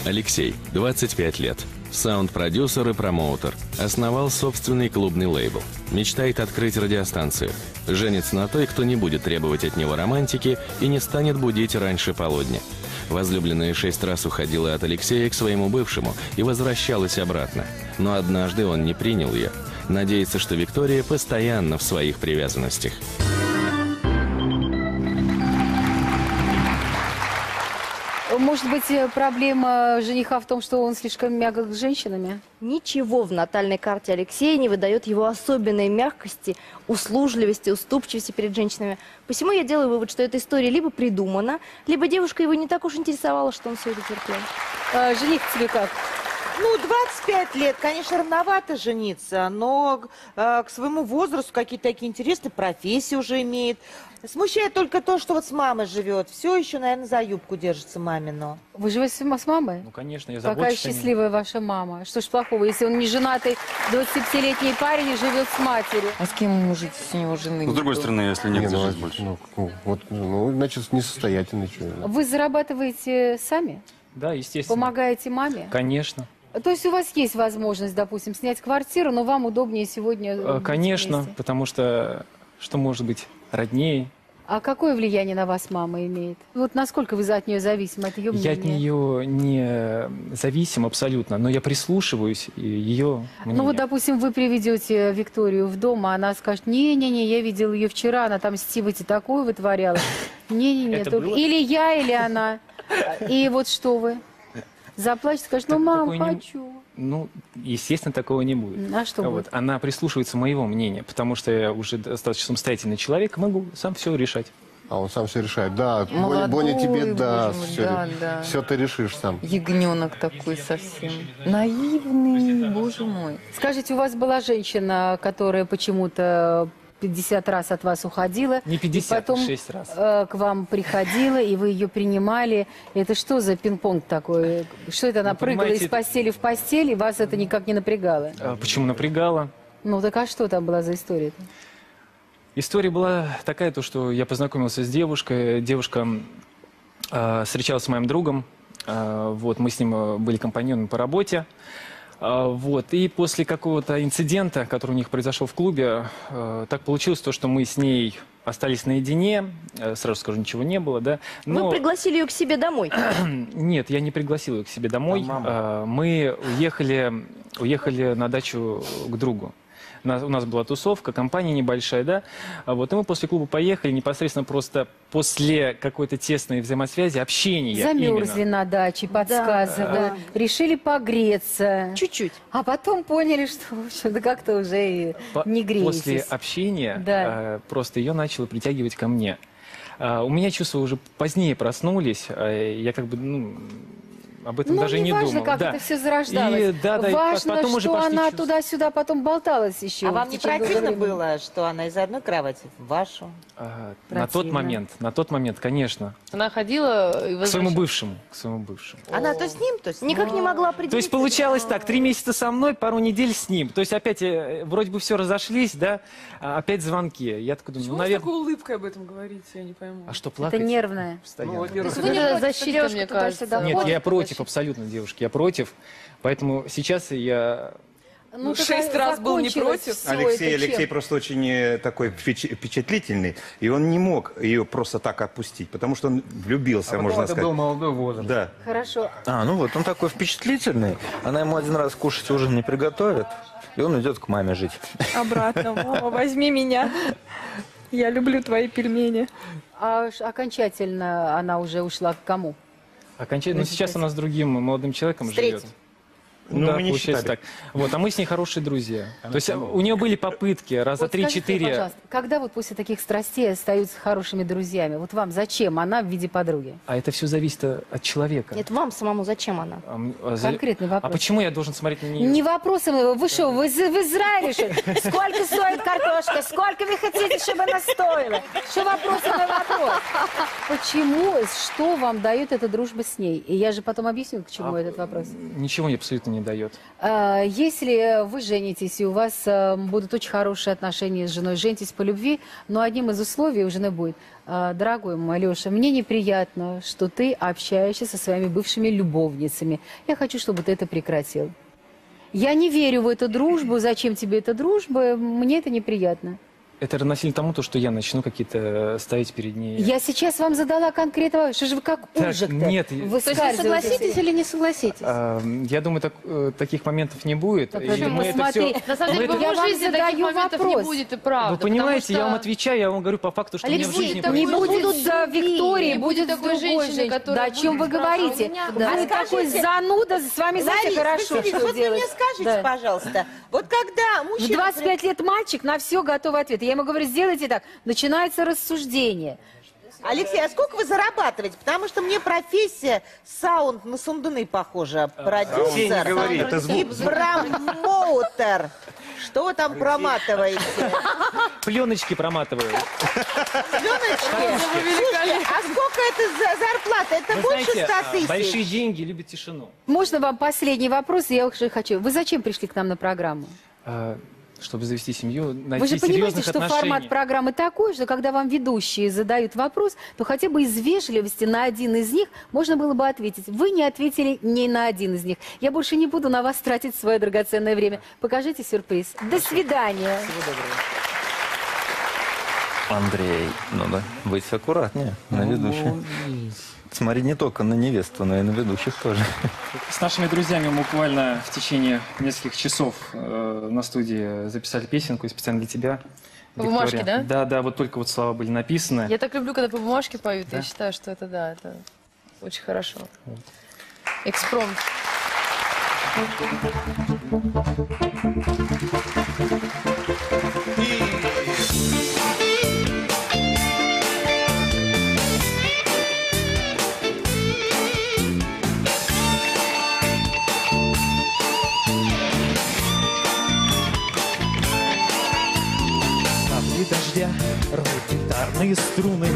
Speaker 4: Алексей, 25 лет. Саунд-продюсер и промоутер. Основал собственный клубный лейбл. Мечтает открыть радиостанцию. Женится на той, кто не будет требовать от него романтики и не станет будить раньше полудня. Возлюбленная шесть раз уходила от Алексея к своему бывшему и возвращалась обратно. Но однажды он не принял ее. Надеется, что Виктория постоянно в своих привязанностях.
Speaker 1: Может быть, э, проблема жениха в том, что он слишком мягок с женщинами?
Speaker 5: Ничего в натальной карте Алексея не выдает его особенной мягкости, услужливости, уступчивости перед женщинами. Посему я делаю вывод, что эта история либо придумана, либо девушка его не так уж интересовала, что он все это терпел.
Speaker 1: А, жених тебе как?
Speaker 6: Ну, 25 лет, конечно, рановато жениться, но э, к своему возрасту какие-то такие интересные профессии уже имеет. Смущает только то, что вот с мамой живет. Все еще, наверное, за юбку держится мамину.
Speaker 1: Вы живете с мамой?
Speaker 12: Ну, конечно, я
Speaker 1: Какая
Speaker 12: забочусь ней.
Speaker 1: счастливая ваша мама. Что ж плохого, если он не женатый 25-летний парень и живет с матерью?
Speaker 7: А с кем ему жить, если у него жены
Speaker 13: Ну, с другой стороны, если
Speaker 15: Не, ну,
Speaker 13: жить больше.
Speaker 15: ну, ну, вот, ну, значит, несостоятельный человек.
Speaker 1: Вы зарабатываете сами?
Speaker 12: Да, естественно.
Speaker 1: Помогаете маме?
Speaker 12: Конечно.
Speaker 1: То есть у вас есть возможность, допустим, снять квартиру, но вам удобнее сегодня...
Speaker 12: Э, Конечно,
Speaker 1: вместе?
Speaker 12: потому что что может быть роднее,
Speaker 1: А какое влияние на вас мама имеет? Вот насколько вы за- от нее зависимы, от ее мнения?
Speaker 12: Я от нее не зависим абсолютно, но я прислушиваюсь и ее мнение.
Speaker 1: Ну вот, допустим, вы приведете Викторию в дом, а она скажет, не-не-не, я видел ее вчера, она там с Тимати такое вытворяла. [laughs] Не-не-не, или я, или она. [laughs] И вот что вы? Заплачет, скажет, ну, мам,
Speaker 12: не-
Speaker 1: хочу.
Speaker 12: Ну, естественно, такого не будет.
Speaker 1: А что
Speaker 12: вот.
Speaker 1: будет?
Speaker 12: Она прислушивается моего мнения, потому что я уже достаточно самостоятельный человек, могу сам все решать.
Speaker 15: А он сам все решает. Да, Боня,
Speaker 7: Молодой,
Speaker 15: Боня тебе даст
Speaker 7: мой,
Speaker 15: все.
Speaker 7: да, да.
Speaker 15: Все ты решишь сам.
Speaker 7: Ягненок такой совсем. Наивный, боже мой.
Speaker 1: Скажите, у вас была женщина, которая почему-то 50 раз от вас уходила.
Speaker 12: Не 50,
Speaker 1: и потом
Speaker 12: шесть раз.
Speaker 1: э, к вам приходила, и вы ее принимали. Это что за пинг-понг такой? Что это, она
Speaker 12: Вы
Speaker 1: прыгала из постели в постель, и вас это никак не напрягало?
Speaker 12: А почему напрягала?
Speaker 1: Ну так а что там была за история-то?
Speaker 12: История была такая, то, что я познакомился с девушкой. Девушка э, встречалась с моим другом. Э, вот, мы с ним э, были компаньонами по работе. Э, вот, и после какого-то инцидента, который у них произошел в клубе, э, так получилось то, что мы с ней остались наедине. Э, сразу скажу, ничего не было, да.
Speaker 5: Вы пригласили ее к себе домой. [clears throat]
Speaker 12: Нет, я не пригласил ее к себе домой. А, Мы уехали, уехали на дачу к другу. У нас, у нас была тусовка, компания небольшая, да. А Вот, и мы после клуба поехали, непосредственно просто после какой-то тесной взаимосвязи, общения
Speaker 1: Замерзли
Speaker 12: именно.
Speaker 1: на даче, подсказывая, решили погреться.
Speaker 5: Чуть-чуть.
Speaker 1: А потом поняли, что, в общем-то, как-то уже и
Speaker 12: По-
Speaker 1: не греетесь.
Speaker 12: После общения
Speaker 1: Да.
Speaker 12: а, просто ее начало притягивать ко мне. А, у меня чувства уже позднее проснулись, я как бы, ну, об этом
Speaker 1: Ну,
Speaker 12: даже
Speaker 1: не
Speaker 12: не
Speaker 1: важно,
Speaker 12: думал.
Speaker 1: как
Speaker 12: Да.
Speaker 1: это все зарождалось.
Speaker 12: И, да, да,
Speaker 1: важно,
Speaker 12: потом уже
Speaker 1: что
Speaker 12: пошли
Speaker 1: она туда-сюда потом болталась еще.
Speaker 6: А вам не противно
Speaker 1: времени.
Speaker 6: было, что она из одной кровати в вашу?
Speaker 12: А, на тот момент, на тот момент, конечно.
Speaker 2: Она ходила и
Speaker 12: К своему бывшему, к своему бывшему.
Speaker 6: Она то с ним, то с ним.
Speaker 5: Никак не могла определить.
Speaker 12: То есть получалось так, три месяца со мной, пару недель с ним. То есть опять э, вроде бы все разошлись, да, а опять звонки. Я такой думаю, ну, наверное...
Speaker 16: такой улыбкой об этом говорите, я не пойму.
Speaker 12: А что, плакать?
Speaker 1: Это нервное.
Speaker 12: Постоянно.
Speaker 16: Ну, во-первых,
Speaker 2: Вы не
Speaker 16: это-
Speaker 2: против, защита, мне кажется.
Speaker 12: Нет, я
Speaker 5: это
Speaker 12: против, абсолютно, девушки, я против. Поэтому сейчас я...
Speaker 16: Ну,
Speaker 1: так
Speaker 16: шесть раз был не против.
Speaker 8: Алексей,
Speaker 1: чем?
Speaker 8: Алексей просто очень э, такой впеч- впечатлительный, и он не мог ее просто так отпустить, потому что он влюбился,
Speaker 9: А
Speaker 8: можно
Speaker 9: это
Speaker 8: сказать.
Speaker 9: был молодой возраст.
Speaker 8: Да.
Speaker 1: Хорошо.
Speaker 10: А, ну вот, он такой впечатлительный. Она ему один раз кушать ужин не приготовит, и он идет к маме жить.
Speaker 11: Обратно. Мама, возьми меня. Я люблю твои пельмени.
Speaker 1: А окончательно она уже ушла к кому?
Speaker 12: Окончательно, ну, сейчас она с другим молодым человеком живет.
Speaker 8: Ну,
Speaker 12: да,
Speaker 8: мы не
Speaker 12: получается
Speaker 8: считали.
Speaker 12: так. Вот, а мы с ней хорошие друзья. То есть у нее были попытки раза
Speaker 1: Вот
Speaker 12: три-четыре.
Speaker 1: пожалуйста, когда вот после таких страстей остаются хорошими друзьями, вот вам зачем она в виде подруги?
Speaker 12: А это все зависит от человека.
Speaker 5: Нет, вам самому зачем она?
Speaker 12: А а за-
Speaker 1: Конкретный
Speaker 12: А
Speaker 1: вопрос.
Speaker 12: почему я должен смотреть на нее?
Speaker 1: Не вопросом, его. вы что, вы в Израиле что? Сколько стоит картошка? Сколько вы хотите, чтобы она стоила? Что вопросом на вопрос? Почему, что вам дает эта дружба с ней? И я же потом объясню, к чему
Speaker 12: А,
Speaker 1: этот вопрос.
Speaker 12: Ничего мне абсолютно не дает.
Speaker 1: А, Если вы женитесь, и у вас а, будут очень хорошие отношения с женой, женитесь по любви, но одним из условий у жены будет, а, дорогой мой Алеша, мне неприятно, что ты общаешься со своими бывшими любовницами. Я хочу, чтобы ты это прекратил. Я не верю в эту дружбу. Зачем тебе эта дружба? Мне это неприятно.
Speaker 12: Это равносильно тому, то, что я начну какие-то э, ставить перед ней.
Speaker 1: Я сейчас вам задала конкретно вопрос. Что же вы как
Speaker 12: Так,
Speaker 1: ужик-то?
Speaker 12: нет,
Speaker 17: То есть вы согласитесь или не согласитесь?
Speaker 12: А, Я думаю, так- э, таких моментов не будет.
Speaker 1: Так
Speaker 12: И
Speaker 1: почему?
Speaker 12: мы это всё-
Speaker 2: На самом
Speaker 12: мы
Speaker 2: деле, в
Speaker 1: Я
Speaker 2: его
Speaker 1: вам
Speaker 2: жизни таких
Speaker 1: задаю
Speaker 2: моментов
Speaker 1: вопрос.
Speaker 2: не будет, и правда.
Speaker 12: Вы понимаете, я вам отвечаю, я вам говорю по факту, что у меня в
Speaker 1: Алексей,
Speaker 12: жизни
Speaker 1: не будет с Викторией,
Speaker 2: Не
Speaker 1: будет
Speaker 2: такой
Speaker 1: другой
Speaker 2: женщины,
Speaker 1: женщиной.
Speaker 2: которая
Speaker 1: Да о чем вы говорите?
Speaker 2: У
Speaker 1: Вы такой зануда, с вами знаете хорошо, что
Speaker 6: вот вы
Speaker 1: делать.
Speaker 6: мне скажите,
Speaker 1: Да.
Speaker 6: пожалуйста, вот когда
Speaker 1: В
Speaker 6: мужчина...
Speaker 1: 25 лет мальчик, на все готовый ответ. Я ему говорю, сделайте так. Начинается рассуждение.
Speaker 6: Алексей, а сколько вы зарабатываете? Потому что мне профессия саунд на сундуны похожа.
Speaker 8: Не
Speaker 6: Продюсер и промоутер. Что вы там проматываете?
Speaker 12: Пленочки проматываю.
Speaker 6: Пленочки? Слушайте, а сколько это за зарплата? Это
Speaker 12: Вы
Speaker 6: больше
Speaker 12: знаете,
Speaker 6: 100
Speaker 12: а,
Speaker 6: тысяч?
Speaker 12: большие деньги любят тишину.
Speaker 1: Можно вам последний вопрос? Я уже хочу. Вы зачем пришли к нам на программу?
Speaker 12: Чтобы завести семью,
Speaker 1: Вы
Speaker 12: найти
Speaker 1: же понимаете, что
Speaker 12: отношений.
Speaker 1: формат программы такой, что когда вам ведущие задают вопрос, то хотя бы из вежливости на один из них можно было бы ответить. Вы не ответили ни на один из них. Я больше не буду на вас тратить свое драгоценное время. Покажите сюрприз. До свидания.
Speaker 18: Андрей, надо быть аккуратнее на ведущих. Смотри не только на невесту, но и на ведущих тоже.
Speaker 12: С нашими друзьями мы буквально в течение нескольких часов э, на студии записали песенку специально для тебя.
Speaker 2: По бумажке,
Speaker 12: Виктория.
Speaker 2: да?
Speaker 12: Да, да, вот только вот слова были написаны.
Speaker 2: Я так люблю, когда по бумажке поют.
Speaker 12: Да?
Speaker 2: Я считаю, что это да, это очень хорошо. Экспромт.
Speaker 19: Капли гитарные струны,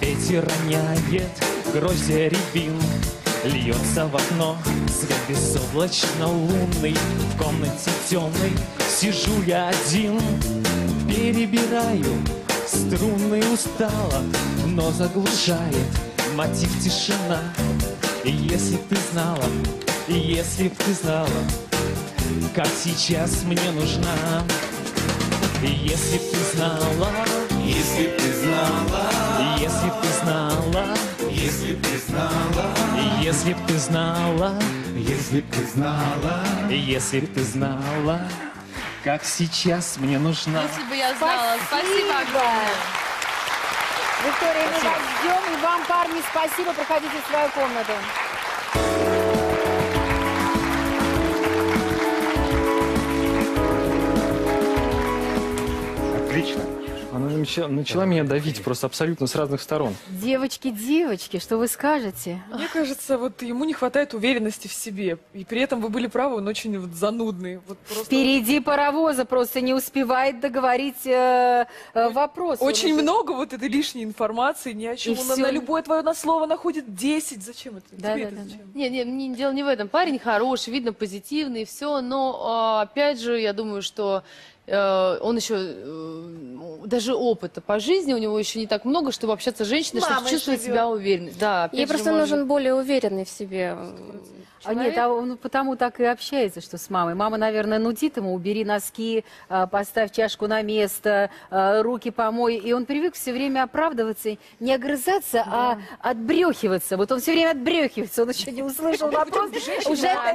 Speaker 19: Ветер роняет гроздья рябин. Льется в окно свет безоблачно лунный, В комнате темной сижу я один, Перебираю струны устало, Но заглушает мотив тишина. Если б ты знала, если б ты знала, Как сейчас мне нужна если б ты знала, если б ты знала, если б ты знала, если б ты знала, если б ты знала, если б ты знала, если б ты знала, как сейчас мне нужна.
Speaker 2: Если бы я знала. Спасибо огромное.
Speaker 1: Виктория, мы вас ждем. И вам, парни, спасибо. Проходите в свою комнату.
Speaker 12: Отлично. Начала, начала меня давить просто абсолютно с разных сторон.
Speaker 1: Девочки, девочки, что вы скажете?
Speaker 16: Мне кажется, вот ему не хватает уверенности в себе. И при этом вы были правы, он очень вот занудный. Вот просто...
Speaker 1: Впереди паровоза просто не успевает договорить э, э, вопрос.
Speaker 16: Очень
Speaker 1: уже-
Speaker 16: много вот этой лишней информации, ни о чем.
Speaker 1: И
Speaker 16: Он на,
Speaker 1: всё.
Speaker 16: на любое твое на слово находит 10. Зачем это?
Speaker 2: Да,
Speaker 16: Тебе
Speaker 2: да,
Speaker 16: это
Speaker 2: да,
Speaker 16: зачем?
Speaker 2: Не, не, не, дело не в этом. Парень хороший, видно позитивный, все, но а, опять же, я думаю, что он еще э, даже опыта по жизни у него еще не так много, чтобы общаться с женщиной, чтобы
Speaker 17: Мамой
Speaker 2: чувствовать
Speaker 17: живет.
Speaker 2: себя уверенно. Да, опять
Speaker 17: Ей
Speaker 2: же,
Speaker 17: просто
Speaker 2: может
Speaker 17: нужен более уверенный в себе
Speaker 1: А нет, а он потому так и общается, что с мамой. Мама, наверное, нудит ему, убери носки, а, поставь чашку на место, а, руки помой. И он привык все время оправдываться, не огрызаться, а отбрехиваться. Вот он все время отбрехивается, он еще не услышал вопрос. Уже
Speaker 16: а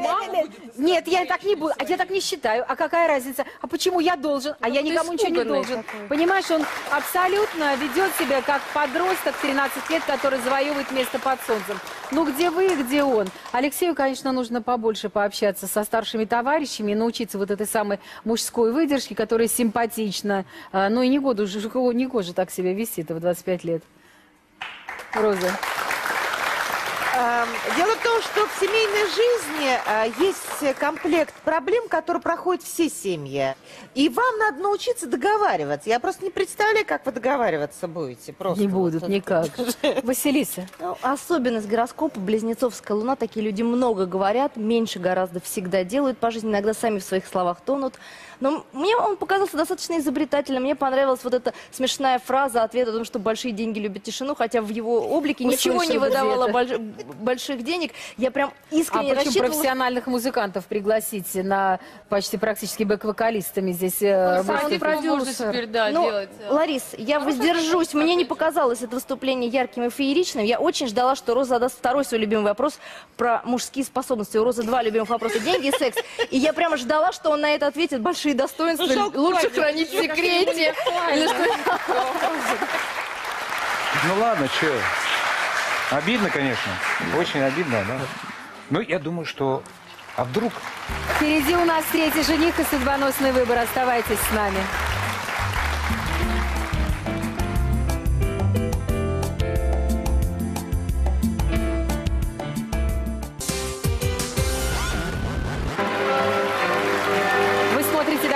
Speaker 1: Нет, я так не буду, а я так не считаю. А какая разница? А почему я должен? А я
Speaker 17: ты
Speaker 1: никому ничего не должен. Понимаешь, он абсолютно ведет себя как подросток 13 лет, который завоевывает место под солнцем. Ну где вы, где он? Алексею, конечно, нужно побольше пообщаться со старшими товарищами научиться вот этой самой мужской выдержке, которая симпатична. А, Ну и не году, не гоже так себя вести-то в 25 лет. Роза.
Speaker 6: Эм, Дело в том, что в семейной жизни э, есть комплект проблем, которые проходят все семьи. И вам надо научиться договариваться. Я просто не представляю, как вы договариваться будете. Просто
Speaker 1: Не
Speaker 6: вот
Speaker 1: будут
Speaker 6: это.
Speaker 1: никак. [laughs] Василиса.
Speaker 5: Ну, особенность гороскопа Близнецовская луна. Такие люди много говорят, меньше гораздо всегда делают по жизни, иногда сами в своих словах тонут. Но мне он показался достаточно изобретательным. Мне понравилась вот эта смешная фраза, ответ о том, что большие деньги любят тишину, хотя в его облике ничего не выдавало больш- больших денег. Я прям
Speaker 1: А
Speaker 5: искренне
Speaker 1: почему
Speaker 5: рассчитывала, что-
Speaker 1: профессиональных музыкантов пригласить на почти практически бэк-вокалистами здесь э,
Speaker 2: можно теперь, да,
Speaker 5: Ну,
Speaker 2: делать.
Speaker 5: Ларис, я воздержусь. Мне не показалось это выступление ярким и фееричным. Я очень ждала, что Роза задаст второй свой любимый вопрос про мужские способности. У Розы два любимых вопроса – деньги и секс. И я прямо ждала, что он на это ответит большие достоинства,
Speaker 6: Ну,
Speaker 5: лучше хранить в секрете. Или что-
Speaker 9: Ну ладно, что? Обидно, конечно. Очень обидно, да. Но я думаю, что... А вдруг
Speaker 1: Впереди у нас третий жених и судьбоносный выбор. Оставайтесь с нами.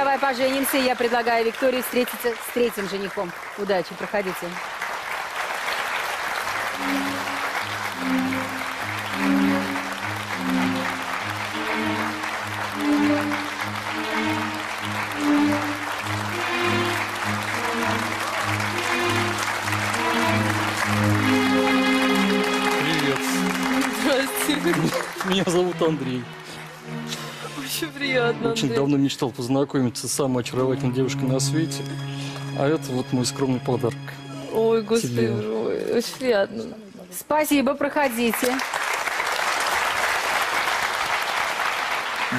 Speaker 1: «Давай поженимся». и Я предлагаю Виктории встретиться с третьим женихом. Удачи, проходите.
Speaker 3: Привет. Меня зовут Андрей.
Speaker 16: Очень приятно,
Speaker 3: Очень
Speaker 16: Андрей.
Speaker 3: давно мечтал познакомиться с самой очаровательной девушкой на свете. А это вот мой скромный подарок.
Speaker 16: Ой, господи, ой, очень приятно.
Speaker 1: Спасибо, проходите.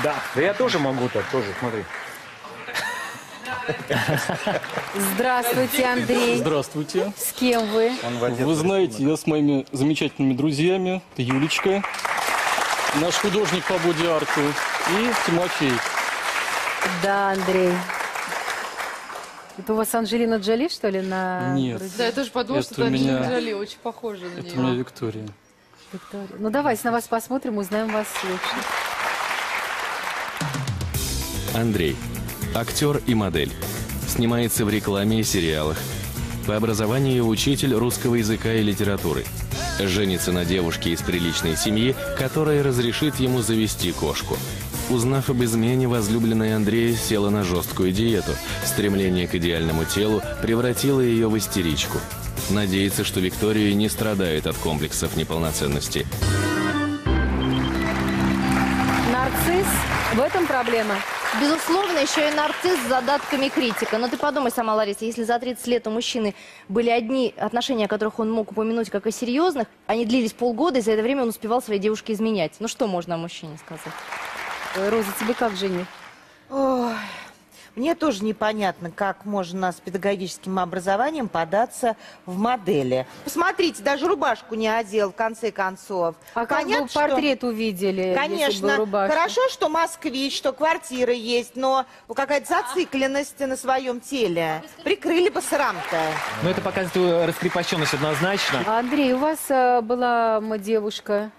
Speaker 9: Да. Да я тоже могу так, тоже, смотри.
Speaker 1: Здравствуйте, Андрей.
Speaker 3: Здравствуйте.
Speaker 1: С кем вы?
Speaker 3: Вы знаете, я с моими замечательными друзьями. Это Юлечка, наш художник по боди-арту, и Тимофей.
Speaker 1: Да, Андрей. Это у вас Анджелина Джоли, что ли, на...
Speaker 3: Нет.
Speaker 2: Да, я тоже подумала,
Speaker 3: Это
Speaker 2: что это Анджелина
Speaker 3: меня-
Speaker 2: Джоли, очень похожа на
Speaker 3: Это у меня
Speaker 2: нее.
Speaker 3: Виктория.
Speaker 1: Виктория. Ну, давайте на вас посмотрим, узнаем вас лучше.
Speaker 4: Андрей. Актер и модель. Снимается в рекламе и сериалах. По образованию учитель русского языка и литературы. Женится на девушке из приличной семьи, которая разрешит ему завести кошку. Узнав об измене, возлюбленная Андрея села на жесткую диету. Стремление к идеальному телу превратило ее в истеричку. Надеется, что Виктория не страдает от комплексов неполноценности.
Speaker 1: В этом проблема?
Speaker 5: Безусловно, еще и нарцисс с задатками критика. Но ты подумай сама, Лариса, если за 30 лет у мужчины были одни отношения, о которых он мог упомянуть как о серьезных, они длились полгода, и за это время он успевал своей девушке изменять. Ну что можно о мужчине сказать?
Speaker 1: Э, Роза, тебе как, жених?
Speaker 6: Ой, мне тоже непонятно, как можно с педагогическим образованием податься в модели. Посмотрите, даже рубашку не одел в конце концов.
Speaker 1: А как бы портрет увидели, если бы
Speaker 6: Конечно. Хорошо, что москвич, что квартира есть, но какая-то зацикленность на своем теле. Прикрыли бы срам-то.
Speaker 12: Но это показывает раскрепощенность однозначно.
Speaker 1: А, Андрей, у вас э, была девушка,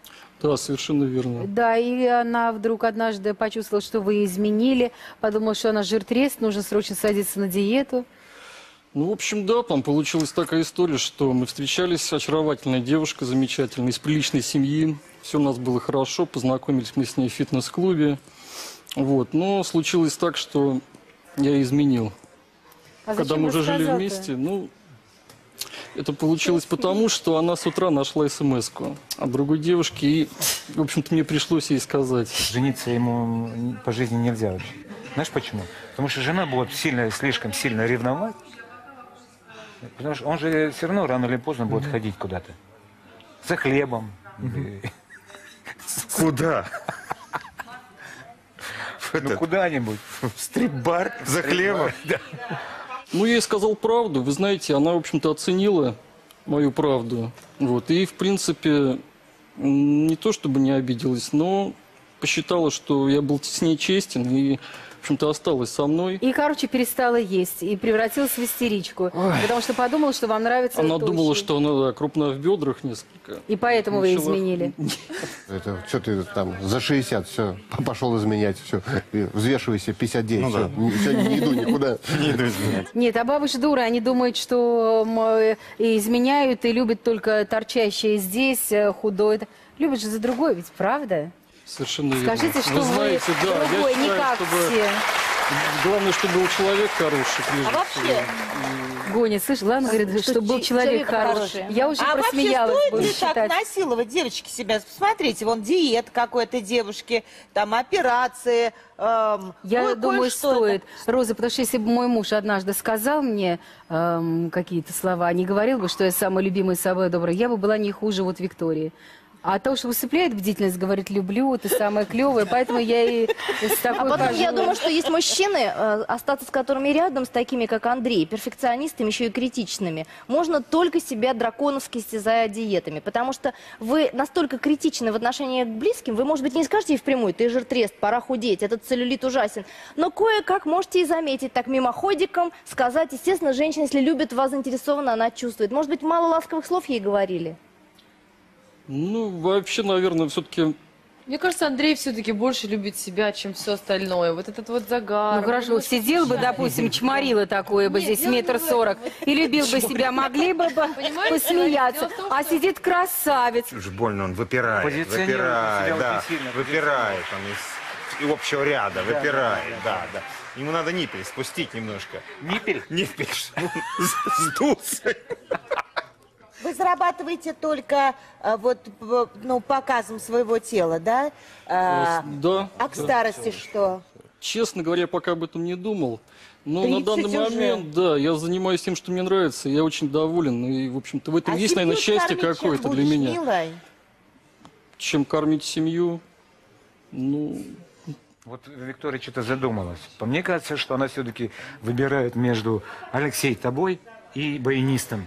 Speaker 3: Да, совершенно верно.
Speaker 1: да, и она вдруг однажды почувствовала, что вы изменили, подумала, что она жиртрест, нужно срочно садиться на диету.
Speaker 3: Ну, в общем, да, там получилась такая история, что мы встречались, очаровательная девушка, замечательная, из приличной семьи. Все у нас было хорошо, познакомились мы с ней в фитнес-клубе. Вот, но случилось так, что я изменил.
Speaker 1: А
Speaker 3: Когда мы уже жили вместе, ну, это получилось потому, что она с утра нашла смс от другой девушки, и, в общем-то, мне пришлось ей сказать.
Speaker 9: Жениться ему по жизни нельзя вообще. Знаешь почему? Потому что жена будет сильно, слишком сильно ревновать. Потому что он же все равно рано или поздно будет ходить куда-то. За хлебом.
Speaker 8: Куда?
Speaker 9: Ну, куда-нибудь.
Speaker 8: В стрип-бар за хлебом?
Speaker 3: Ну, я ей сказал правду. Вы знаете, она, в общем-то, оценила мою правду. Вот. И, в принципе, не то чтобы не обиделась, но посчитала, что я был с ней честен и, в общем-то, осталась со мной.
Speaker 1: И, короче, перестала есть и превратилась в истеричку, потому что подумала, что вам нравится
Speaker 3: Она думала,
Speaker 1: тощий.
Speaker 3: что она да, крупная в бедрах несколько.
Speaker 1: И поэтому вы
Speaker 3: Начала-
Speaker 1: изменили. [laughs]
Speaker 15: Это что ты там за 60, все, пошел изменять, все, взвешивайся, 59,
Speaker 8: Ну
Speaker 15: все,
Speaker 8: да.
Speaker 15: не иду никуда. [laughs]
Speaker 8: Не иду изменять.
Speaker 1: Нет, а бабы же дуры, они думают, что э, изменяют и любят только торчащее здесь, э, худое. Любят же за другое, ведь правда?
Speaker 3: Совершенно верно.
Speaker 1: Скажите, что
Speaker 3: вы
Speaker 1: вы
Speaker 3: знаете, да,
Speaker 1: другой,
Speaker 3: я
Speaker 1: не
Speaker 3: считаю,
Speaker 1: как
Speaker 3: чтобы...
Speaker 1: все.
Speaker 3: Главное, чтобы был человек хороший, прежде
Speaker 6: А вообще,
Speaker 3: всего.
Speaker 1: Гоня, слышь, главное, говорит,
Speaker 6: Что
Speaker 1: чтобы был
Speaker 6: че-
Speaker 1: человек
Speaker 6: человек
Speaker 1: хороший.
Speaker 6: хороший.
Speaker 1: Я уже
Speaker 6: а
Speaker 1: просмеялась,
Speaker 6: вообще
Speaker 1: буду
Speaker 6: стоит ли так
Speaker 1: считать.
Speaker 6: насиловать девочки себя? Посмотрите, вон диет какой-то девушки, там операции. эм,
Speaker 1: Я
Speaker 6: кое-
Speaker 1: думаю,
Speaker 6: кое-что
Speaker 1: стоит. Роза, потому что если бы мой муж однажды сказал мне эм, какие-то слова, не говорил бы, что я самая любимая собой добрая, я бы была не хуже вот Виктории. А от того, что усыпляет бдительность, говорит, люблю, ты самая клевая, поэтому я и с
Speaker 5: А
Speaker 1: такой
Speaker 5: потом я
Speaker 1: хожу.
Speaker 5: думаю, что есть мужчины, э, остаться с которыми рядом, с такими, как Андрей, перфекционистами, еще и критичными. Можно только себя драконовски стязая диетами, потому что вы настолько критичны в отношении к близким, вы, может быть, не скажете ей впрямую, ты жиртрест, пора худеть, этот целлюлит ужасен, но кое-как можете и заметить, так мимоходиком сказать, естественно, женщина, если любит вас заинтересована, она чувствует. Может быть, мало ласковых слов ей говорили?
Speaker 3: Ну, вообще, наверное, все-таки
Speaker 2: Мне кажется, Андрей все-таки больше любит себя, чем все остальное. Вот этот вот загар.
Speaker 1: Ну хорошо, сидел бы, допустим, чморило такое бы здесь метр сорок, и любил бы себя, могли бы бы
Speaker 2: Понимаете,
Speaker 1: посмеяться.
Speaker 2: дело в том,
Speaker 1: А сидит красавец.
Speaker 8: Уж больно он выпирает,
Speaker 9: Позиционирует
Speaker 8: выпирает, да,
Speaker 9: сильно,
Speaker 8: выпирает он из и общего ряда,
Speaker 9: Да,
Speaker 8: выпирает, да, да. Ему надо ниппель спустить немножко.
Speaker 9: Ниппель?
Speaker 8: Ниппель, ну, [laughs] сдулся.
Speaker 6: Вы зарабатываете только э, вот ну, показом своего тела, да? А,
Speaker 3: да.
Speaker 6: а к
Speaker 3: да.
Speaker 6: старости что?
Speaker 3: Честно говоря, я пока об этом не думал. Ну, на
Speaker 6: 30
Speaker 3: данный
Speaker 6: уже.
Speaker 3: момент, да, я занимаюсь тем, что мне нравится, я очень доволен, и, в общем-то, в этом
Speaker 6: А
Speaker 3: есть, наверное, счастье какое-то для меня.
Speaker 6: милой?
Speaker 3: Чем кормить семью, ну,
Speaker 9: Вот Виктория что-то задумалась. По мне кажется, что она все-таки выбирает между Алексей тобой и баянистом.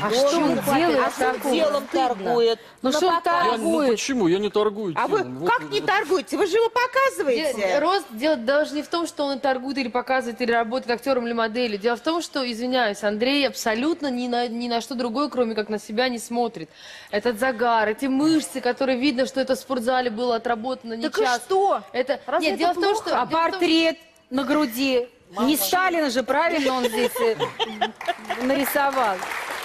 Speaker 1: А что он делает
Speaker 6: А что
Speaker 1: такого?
Speaker 6: делом
Speaker 1: Стыдно.
Speaker 6: торгует?
Speaker 1: Ну что он
Speaker 3: я, ну
Speaker 1: торгует?
Speaker 3: почему? Я не торгую.
Speaker 6: А вы
Speaker 3: телом. Вот-
Speaker 6: как не
Speaker 3: вот-
Speaker 6: торгуете? Вы же его показываете.
Speaker 2: Де- Рост дело даже не в том, что он и торгует, или показывает, или работает актером или моделью. Дело в том, что, извиняюсь, Андрей абсолютно ни на, ни на что другое, кроме как на себя, не смотрит. Этот загар, эти мышцы, которые видно, что это в спортзале было отработано не
Speaker 5: Так и
Speaker 2: час.
Speaker 5: что?
Speaker 2: Это...
Speaker 5: Разве
Speaker 2: Нет,
Speaker 5: это
Speaker 2: дело в том,
Speaker 5: плохо?
Speaker 2: что...
Speaker 1: А
Speaker 2: дело в том,
Speaker 1: портрет на груди? Не Сталина же, правильно он здесь э, нарисовал.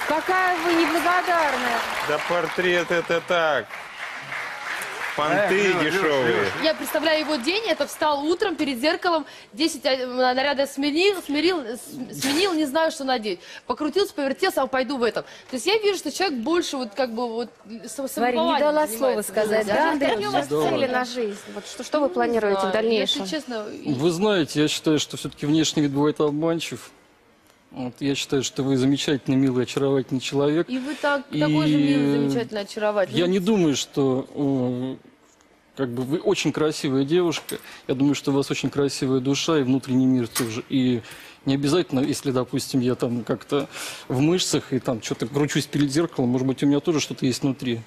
Speaker 1: Какая вы неблагодарная.
Speaker 8: Да портрет это так. Понты дешевые.
Speaker 2: Я представляю его день, это встал утром перед зеркалом, 10 э, нарядов сменил, смирил, сменил, не знаю, что надеть. Покрутился, повертелся, а пойду в этом. То есть я вижу, что человек больше вот как бы вот
Speaker 1: Смотри, не дала слова сказать, да,
Speaker 2: Да?
Speaker 17: Какие у вас цели на жизнь? Вот что, что вы планируете в
Speaker 2: Да,
Speaker 17: дальнейшем?
Speaker 2: Если честно,
Speaker 3: Вы знаете, я считаю, что все-таки внешний вид бывает обманчив. Вот, я считаю, что вы замечательный, милый, очаровательный человек.
Speaker 2: и вы так,
Speaker 3: И,
Speaker 2: такой же милый, замечательный, очаровательный.
Speaker 3: Я не думаю, что э, как бы вы очень красивая девушка. Я думаю, что у вас очень красивая душа и внутренний мир тоже. И не обязательно, если, допустим, я там как-то в мышцах и там что-то кручусь перед зеркалом, может быть, у меня тоже что-то есть внутри.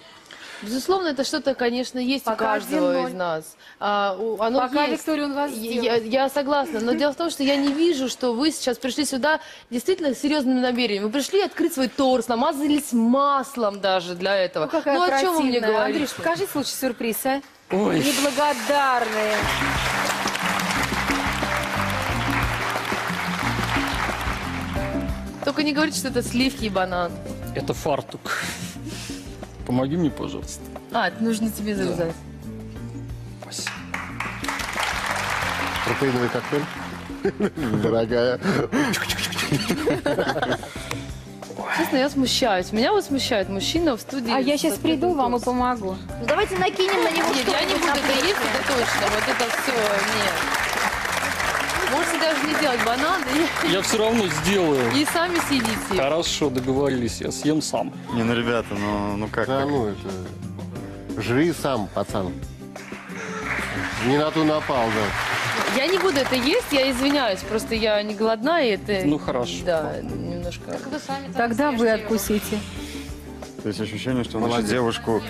Speaker 2: Безусловно, это что-то, конечно, есть
Speaker 1: Пока
Speaker 2: у каждого
Speaker 1: 1-0.
Speaker 2: из нас. А, у- оно
Speaker 1: Пока,
Speaker 2: есть.
Speaker 1: Виктория, он вас
Speaker 2: Я-
Speaker 1: сделал.
Speaker 2: я, я согласна, но дело в том, что я не вижу, что вы сейчас пришли сюда действительно с серьезным намерением. Вы пришли открыть свой торс, намазались маслом даже для этого.
Speaker 1: Ну, какая
Speaker 2: ну о чем вы мне
Speaker 1: противная.
Speaker 2: говорите?
Speaker 1: Андрюш, покажи случай сюрприз, а?
Speaker 3: Ой.
Speaker 1: Неблагодарные.
Speaker 2: Только не говорите, что это сливки и банан.
Speaker 3: Это фартук. Помоги мне, пожалуйста.
Speaker 2: А, это нужно тебе завязать.
Speaker 3: Спасибо.
Speaker 15: Протеиновый коктейль. Дорогая.
Speaker 2: Честно, я смущаюсь. Меня вот смущает мужчина в студии.
Speaker 1: А я сейчас приду вам и помогу.
Speaker 5: Ну, давайте накинем на него
Speaker 2: Нет, я не
Speaker 5: что-нибудь
Speaker 2: буду это есть, это точно. Вот это все, нет. Можете даже не делать бананы
Speaker 3: Я все равно сделаю.
Speaker 2: и сами съедите.
Speaker 3: Хорошо, договорились, я съем сам.
Speaker 13: Не, ну, ребята, ну, ну как?
Speaker 15: Да,
Speaker 13: так?
Speaker 15: ну это... Жри сам, пацан. Не на ту напал, да.
Speaker 2: Я не буду это есть, я извиняюсь. Просто я не голодна, и это...
Speaker 3: Ну, хорошо.
Speaker 2: Да, немножко...
Speaker 1: Тогда вы откусите.
Speaker 13: То есть ощущение, что ищет девушку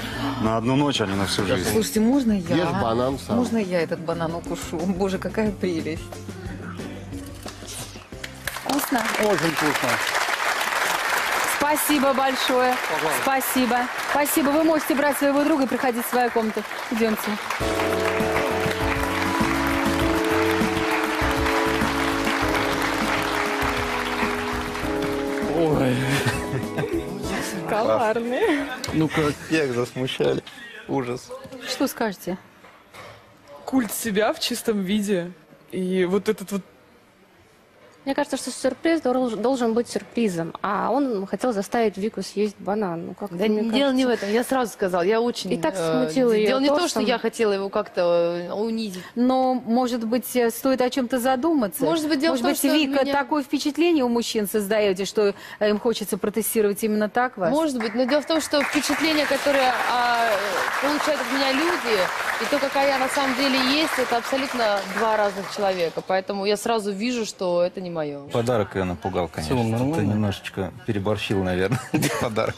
Speaker 13: на одну ночь, а не на всю жизнь.
Speaker 11: Слушайте, можно я?
Speaker 15: Ешь банан сам.
Speaker 11: Можно я этот банан укушу? Боже, какая прелесть.
Speaker 1: Вкусно?
Speaker 3: Очень вкусно.
Speaker 1: Спасибо большое. Спасибо. Спасибо. Вы можете брать своего друга и приходить в свою комнату. Идемте.
Speaker 3: Ой,
Speaker 11: Коварные.
Speaker 3: ну как?
Speaker 18: Их засмущали. Ужас.
Speaker 1: Что скажете?
Speaker 16: Культ себя в чистом виде. И вот этот вот
Speaker 17: Мне кажется, что сюрприз должен, быть сюрпризом. А он хотел заставить Вику съесть банан. Ну, как
Speaker 2: Да дело не в этом, я сразу сказала, я очень...
Speaker 17: И так
Speaker 2: э,
Speaker 17: смутила её
Speaker 2: Дело не то, что я хотела его как-то э, унизить.
Speaker 1: Но, может быть, э, стоит о чем-то задуматься.
Speaker 2: Может быть, дело
Speaker 1: Может
Speaker 2: в том,
Speaker 1: быть,
Speaker 2: что
Speaker 1: Вика,
Speaker 2: меня-
Speaker 1: такое впечатление у мужчин создаете, что э, им хочется протестировать именно так вас?
Speaker 2: Может быть, но дело в том, что впечатление, которое а, получают от меня люди, и то, какая я на самом деле есть, это абсолютно два разных человека. Поэтому я сразу вижу, что это не мое.
Speaker 18: Подарок я напугал, конечно. Ты немножечко переборщил, наверное, [laughs] подарок.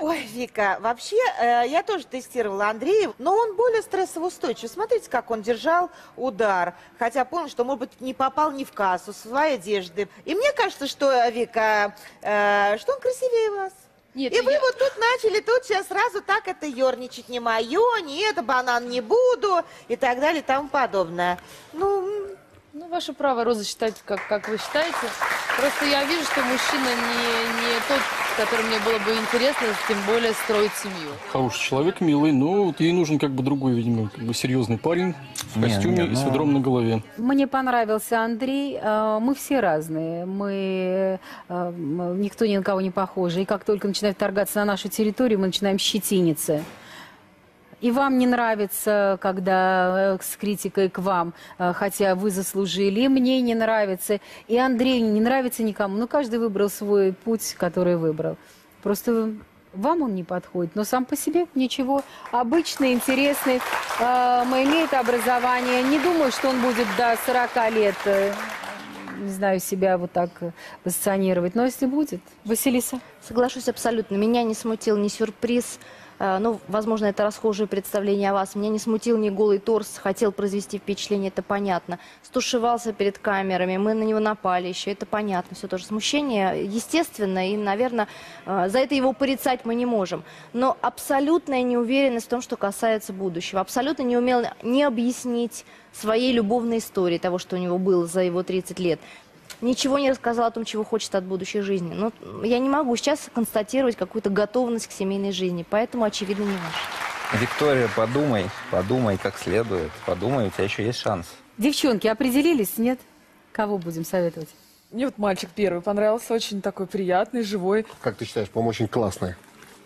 Speaker 6: Ой, Вика, вообще, э, я тоже тестировала Андрея, но он более стрессоустойчив. Смотрите, как он держал удар. Хотя понял, что, может быть, не попал ни в кассу, своей одежды. И мне кажется, что, Вика, э, что он красивее вас.
Speaker 2: Нет,
Speaker 6: И вы
Speaker 2: я-
Speaker 6: вот тут начали тут сейчас сразу так это ерничать. Не мое, не это, банан не буду и так далее и тому подобное. Ну,
Speaker 2: Ну, ваше право, Роза, считать, как, как вы считаете. Просто я вижу, что мужчина не, не тот, с которым мне было бы интересно, тем более строить семью.
Speaker 3: Хороший человек, милый, но вот ей нужен как бы другой, видимо, как бы серьезный парень в
Speaker 18: Не,
Speaker 3: костюме
Speaker 18: не,
Speaker 3: и с
Speaker 18: ну-
Speaker 3: ведром на голове.
Speaker 1: Мне понравился Андрей. Э, Мы все разные. Мы э, никто ни на кого не похожи. И как только начинают торгаться на нашу территорию, мы начинаем щетиниться. И вам не нравится, когда э, с критикой к вам, э, хотя вы заслужили, и мне не нравится, и Андрею не нравится никому. Ну, каждый выбрал свой путь, который выбрал. Просто вам он не подходит, но сам по себе ничего. Обычный, интересный, э, имеет образование. Не думаю, что он будет до 40 лет, э, не знаю, себя вот так позиционировать. Но если будет, Василиса?
Speaker 5: Соглашусь абсолютно. Меня не смутил ни сюрприз, ну, возможно, это расхожее представление о вас. Меня не смутил ни голый торс, хотел произвести впечатление, это понятно. Стушевался перед камерами, мы на него напали еще, это понятно. Все тоже смущение, естественно, и, наверное, э, за это его порицать мы не можем. Но абсолютная неуверенность в том, что касается будущего. Абсолютно не умел не объяснить своей любовной истории, того, что у него было за его 30 лет ничего не рассказал о том, чего хочет от будущей жизни. Но я не могу сейчас констатировать какую-то готовность к семейной жизни, поэтому, очевидно, не ваш.
Speaker 18: Виктория, подумай, подумай как следует. Подумай, у тебя еще есть шанс.
Speaker 1: Девчонки, определились, нет? Кого будем советовать?
Speaker 16: Мне вот мальчик первый понравился, очень такой приятный, живой.
Speaker 15: Как ты считаешь, по-моему, очень классная.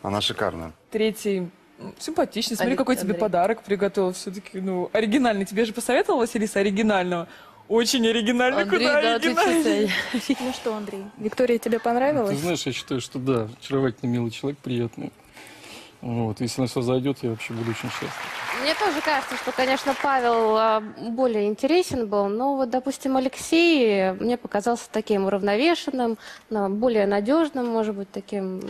Speaker 13: Она шикарная.
Speaker 16: Третий симпатичный. Смотри,
Speaker 1: Али-
Speaker 16: какой тебе подарок приготовил. Все-таки, ну, оригинальный. Тебе же посоветовала Василиса оригинального. Очень оригинально.
Speaker 11: Андрей,
Speaker 16: Куда
Speaker 11: да,
Speaker 16: оригинальнее?
Speaker 11: отвечай. [laughs] Ну что, Андрей, Виктория тебе
Speaker 3: Ты
Speaker 11: понравилась?
Speaker 3: знаешь, я считаю, что да, очаровательный, милый человек, приятный. Вот, если на все зайдет, я вообще буду очень счастлив.
Speaker 17: Мне тоже кажется, что, конечно, Павел а, более интересен был, но вот, допустим, Алексей мне показался таким уравновешенным, более надежным, может быть, таким...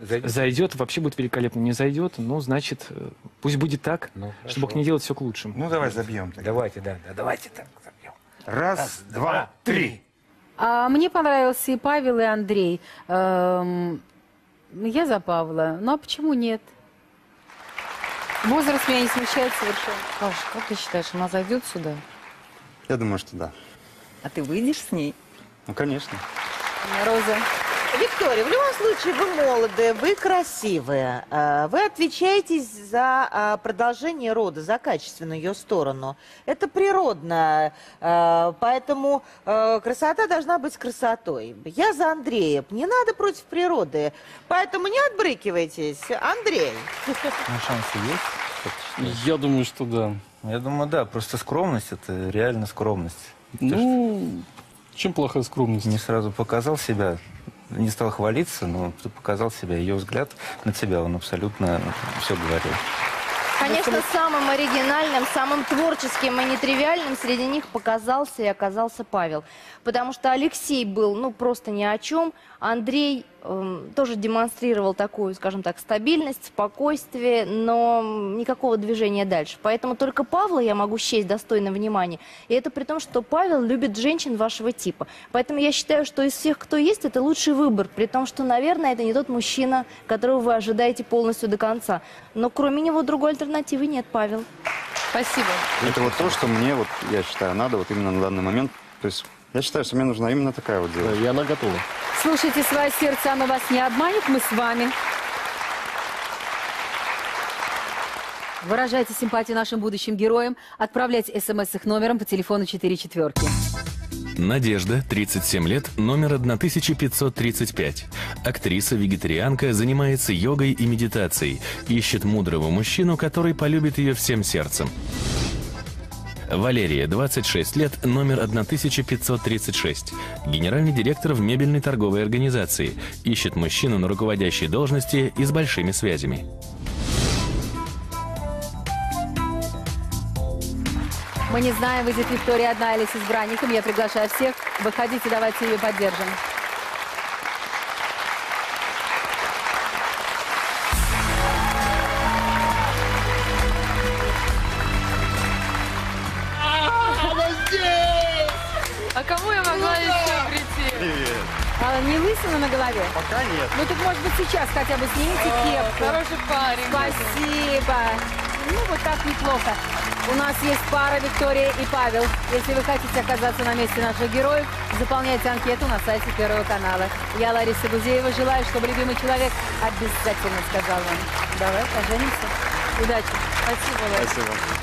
Speaker 12: Зайдет, вообще будет великолепно. Не зайдет, ну, значит, э, пусть будет так, чтобы не делать все к лучшему.
Speaker 8: Ну, давай забьем.
Speaker 9: Давайте, да, да, давайте так.
Speaker 8: Раз, два, три.
Speaker 1: А мне понравился и Павел, и Андрей. Эм, я за Павла. Ну а почему нет? Возраст меня не смущает совершенно.
Speaker 7: Паш, как ты считаешь, она зайдет сюда?
Speaker 13: Я думаю, что да.
Speaker 7: А ты выйдешь с ней?
Speaker 13: Ну, конечно.
Speaker 1: Роза.
Speaker 6: Виктория, в любом случае вы молодые, вы красивые. э, Вы отвечаете за а, продолжение рода, за качественную ее сторону. Это природно, э, поэтому э, красота должна быть красотой. Я за Андрея. Не надо против природы. Поэтому не отбрыкивайтесь. Андрей.
Speaker 18: Ну, шансы есть?
Speaker 3: Я думаю, что да.
Speaker 18: Я думаю, да. Просто скромность – это реально скромность.
Speaker 3: Ну, чем плохая скромность?
Speaker 18: не сразу показал себя, не стал хвалиться, но ты показал себя. Ее взгляд на тебя, он абсолютно все говорил.
Speaker 5: Конечно, самым оригинальным, самым творческим и нетривиальным среди них показался и оказался Павел. Потому что Алексей был, ну, просто ни о чем. Андрей эм, тоже демонстрировал такую, скажем так, стабильность, спокойствие, но никакого движения дальше. Поэтому только Павла я могу счесть достойным внимания. И это при том, что Павел любит женщин вашего типа. Поэтому я считаю, что из всех, кто есть, это лучший выбор. При том, что, наверное, это не тот мужчина, которого вы ожидаете полностью до конца. Но кроме него другой альтернативы нет, Павел.
Speaker 17: Спасибо.
Speaker 13: Это вот то, что мне, вот, я считаю, надо вот именно на данный момент. То есть я считаю, что мне нужна именно такая вот девушка.
Speaker 15: И она готова.
Speaker 1: Слушайте свое сердце, оно вас не обманет, мы с вами. Выражайте симпатию нашим будущим героям. Отправляйте смс их номером по телефону 4 четверки.
Speaker 4: Надежда, 37 лет, номер 1535. Актриса, вегетарианка, занимается йогой и медитацией. Ищет мудрого мужчину, который полюбит ее всем сердцем. Валерия, 26 лет, номер 1536. Генеральный директор в мебельной торговой организации. Ищет мужчину на руководящей должности и с большими связями.
Speaker 1: Мы не знаем, выйдет Виктория одна или с избранником. Я приглашаю всех. Выходите, давайте ее поддержим. Лысина на голове?
Speaker 13: Пока нет.
Speaker 1: Ну так может быть сейчас хотя бы снимите кепку.
Speaker 2: хороший парень.
Speaker 1: Спасибо. Ну вот так неплохо. У нас есть пара Виктория и Павел. Если вы хотите оказаться на месте наших героев, заполняйте анкету на сайте Первого канала. Я Лариса Гузеева. Желаю, чтобы любимый человек обязательно сказал вам. Давай поженимся. Удачи. Спасибо, Лариса.
Speaker 13: Спасибо.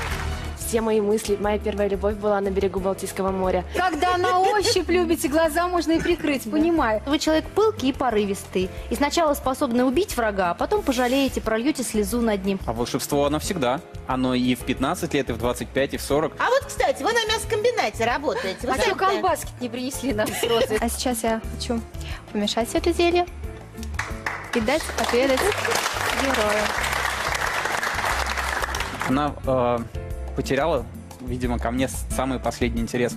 Speaker 20: Все мои мысли. Моя первая любовь была на берегу Балтийского моря.
Speaker 1: Когда на ощупь любите, глаза можно и прикрыть, понимаю.
Speaker 5: Вы человек пылкий и порывистый. И сначала способны убить врага, а потом пожалеете, прольете слезу над ним.
Speaker 21: А волшебство оно всегда. Оно и в 15 лет, и в 25, и в 40.
Speaker 6: А вот, кстати, вы на мясокомбинате работаете. Вы
Speaker 1: А что колбаски не принесли нам с розой?
Speaker 22: А сейчас я хочу помешать все это зелье и дать отведать герою.
Speaker 21: Она э, потеряла, видимо, ко мне самый последний интерес.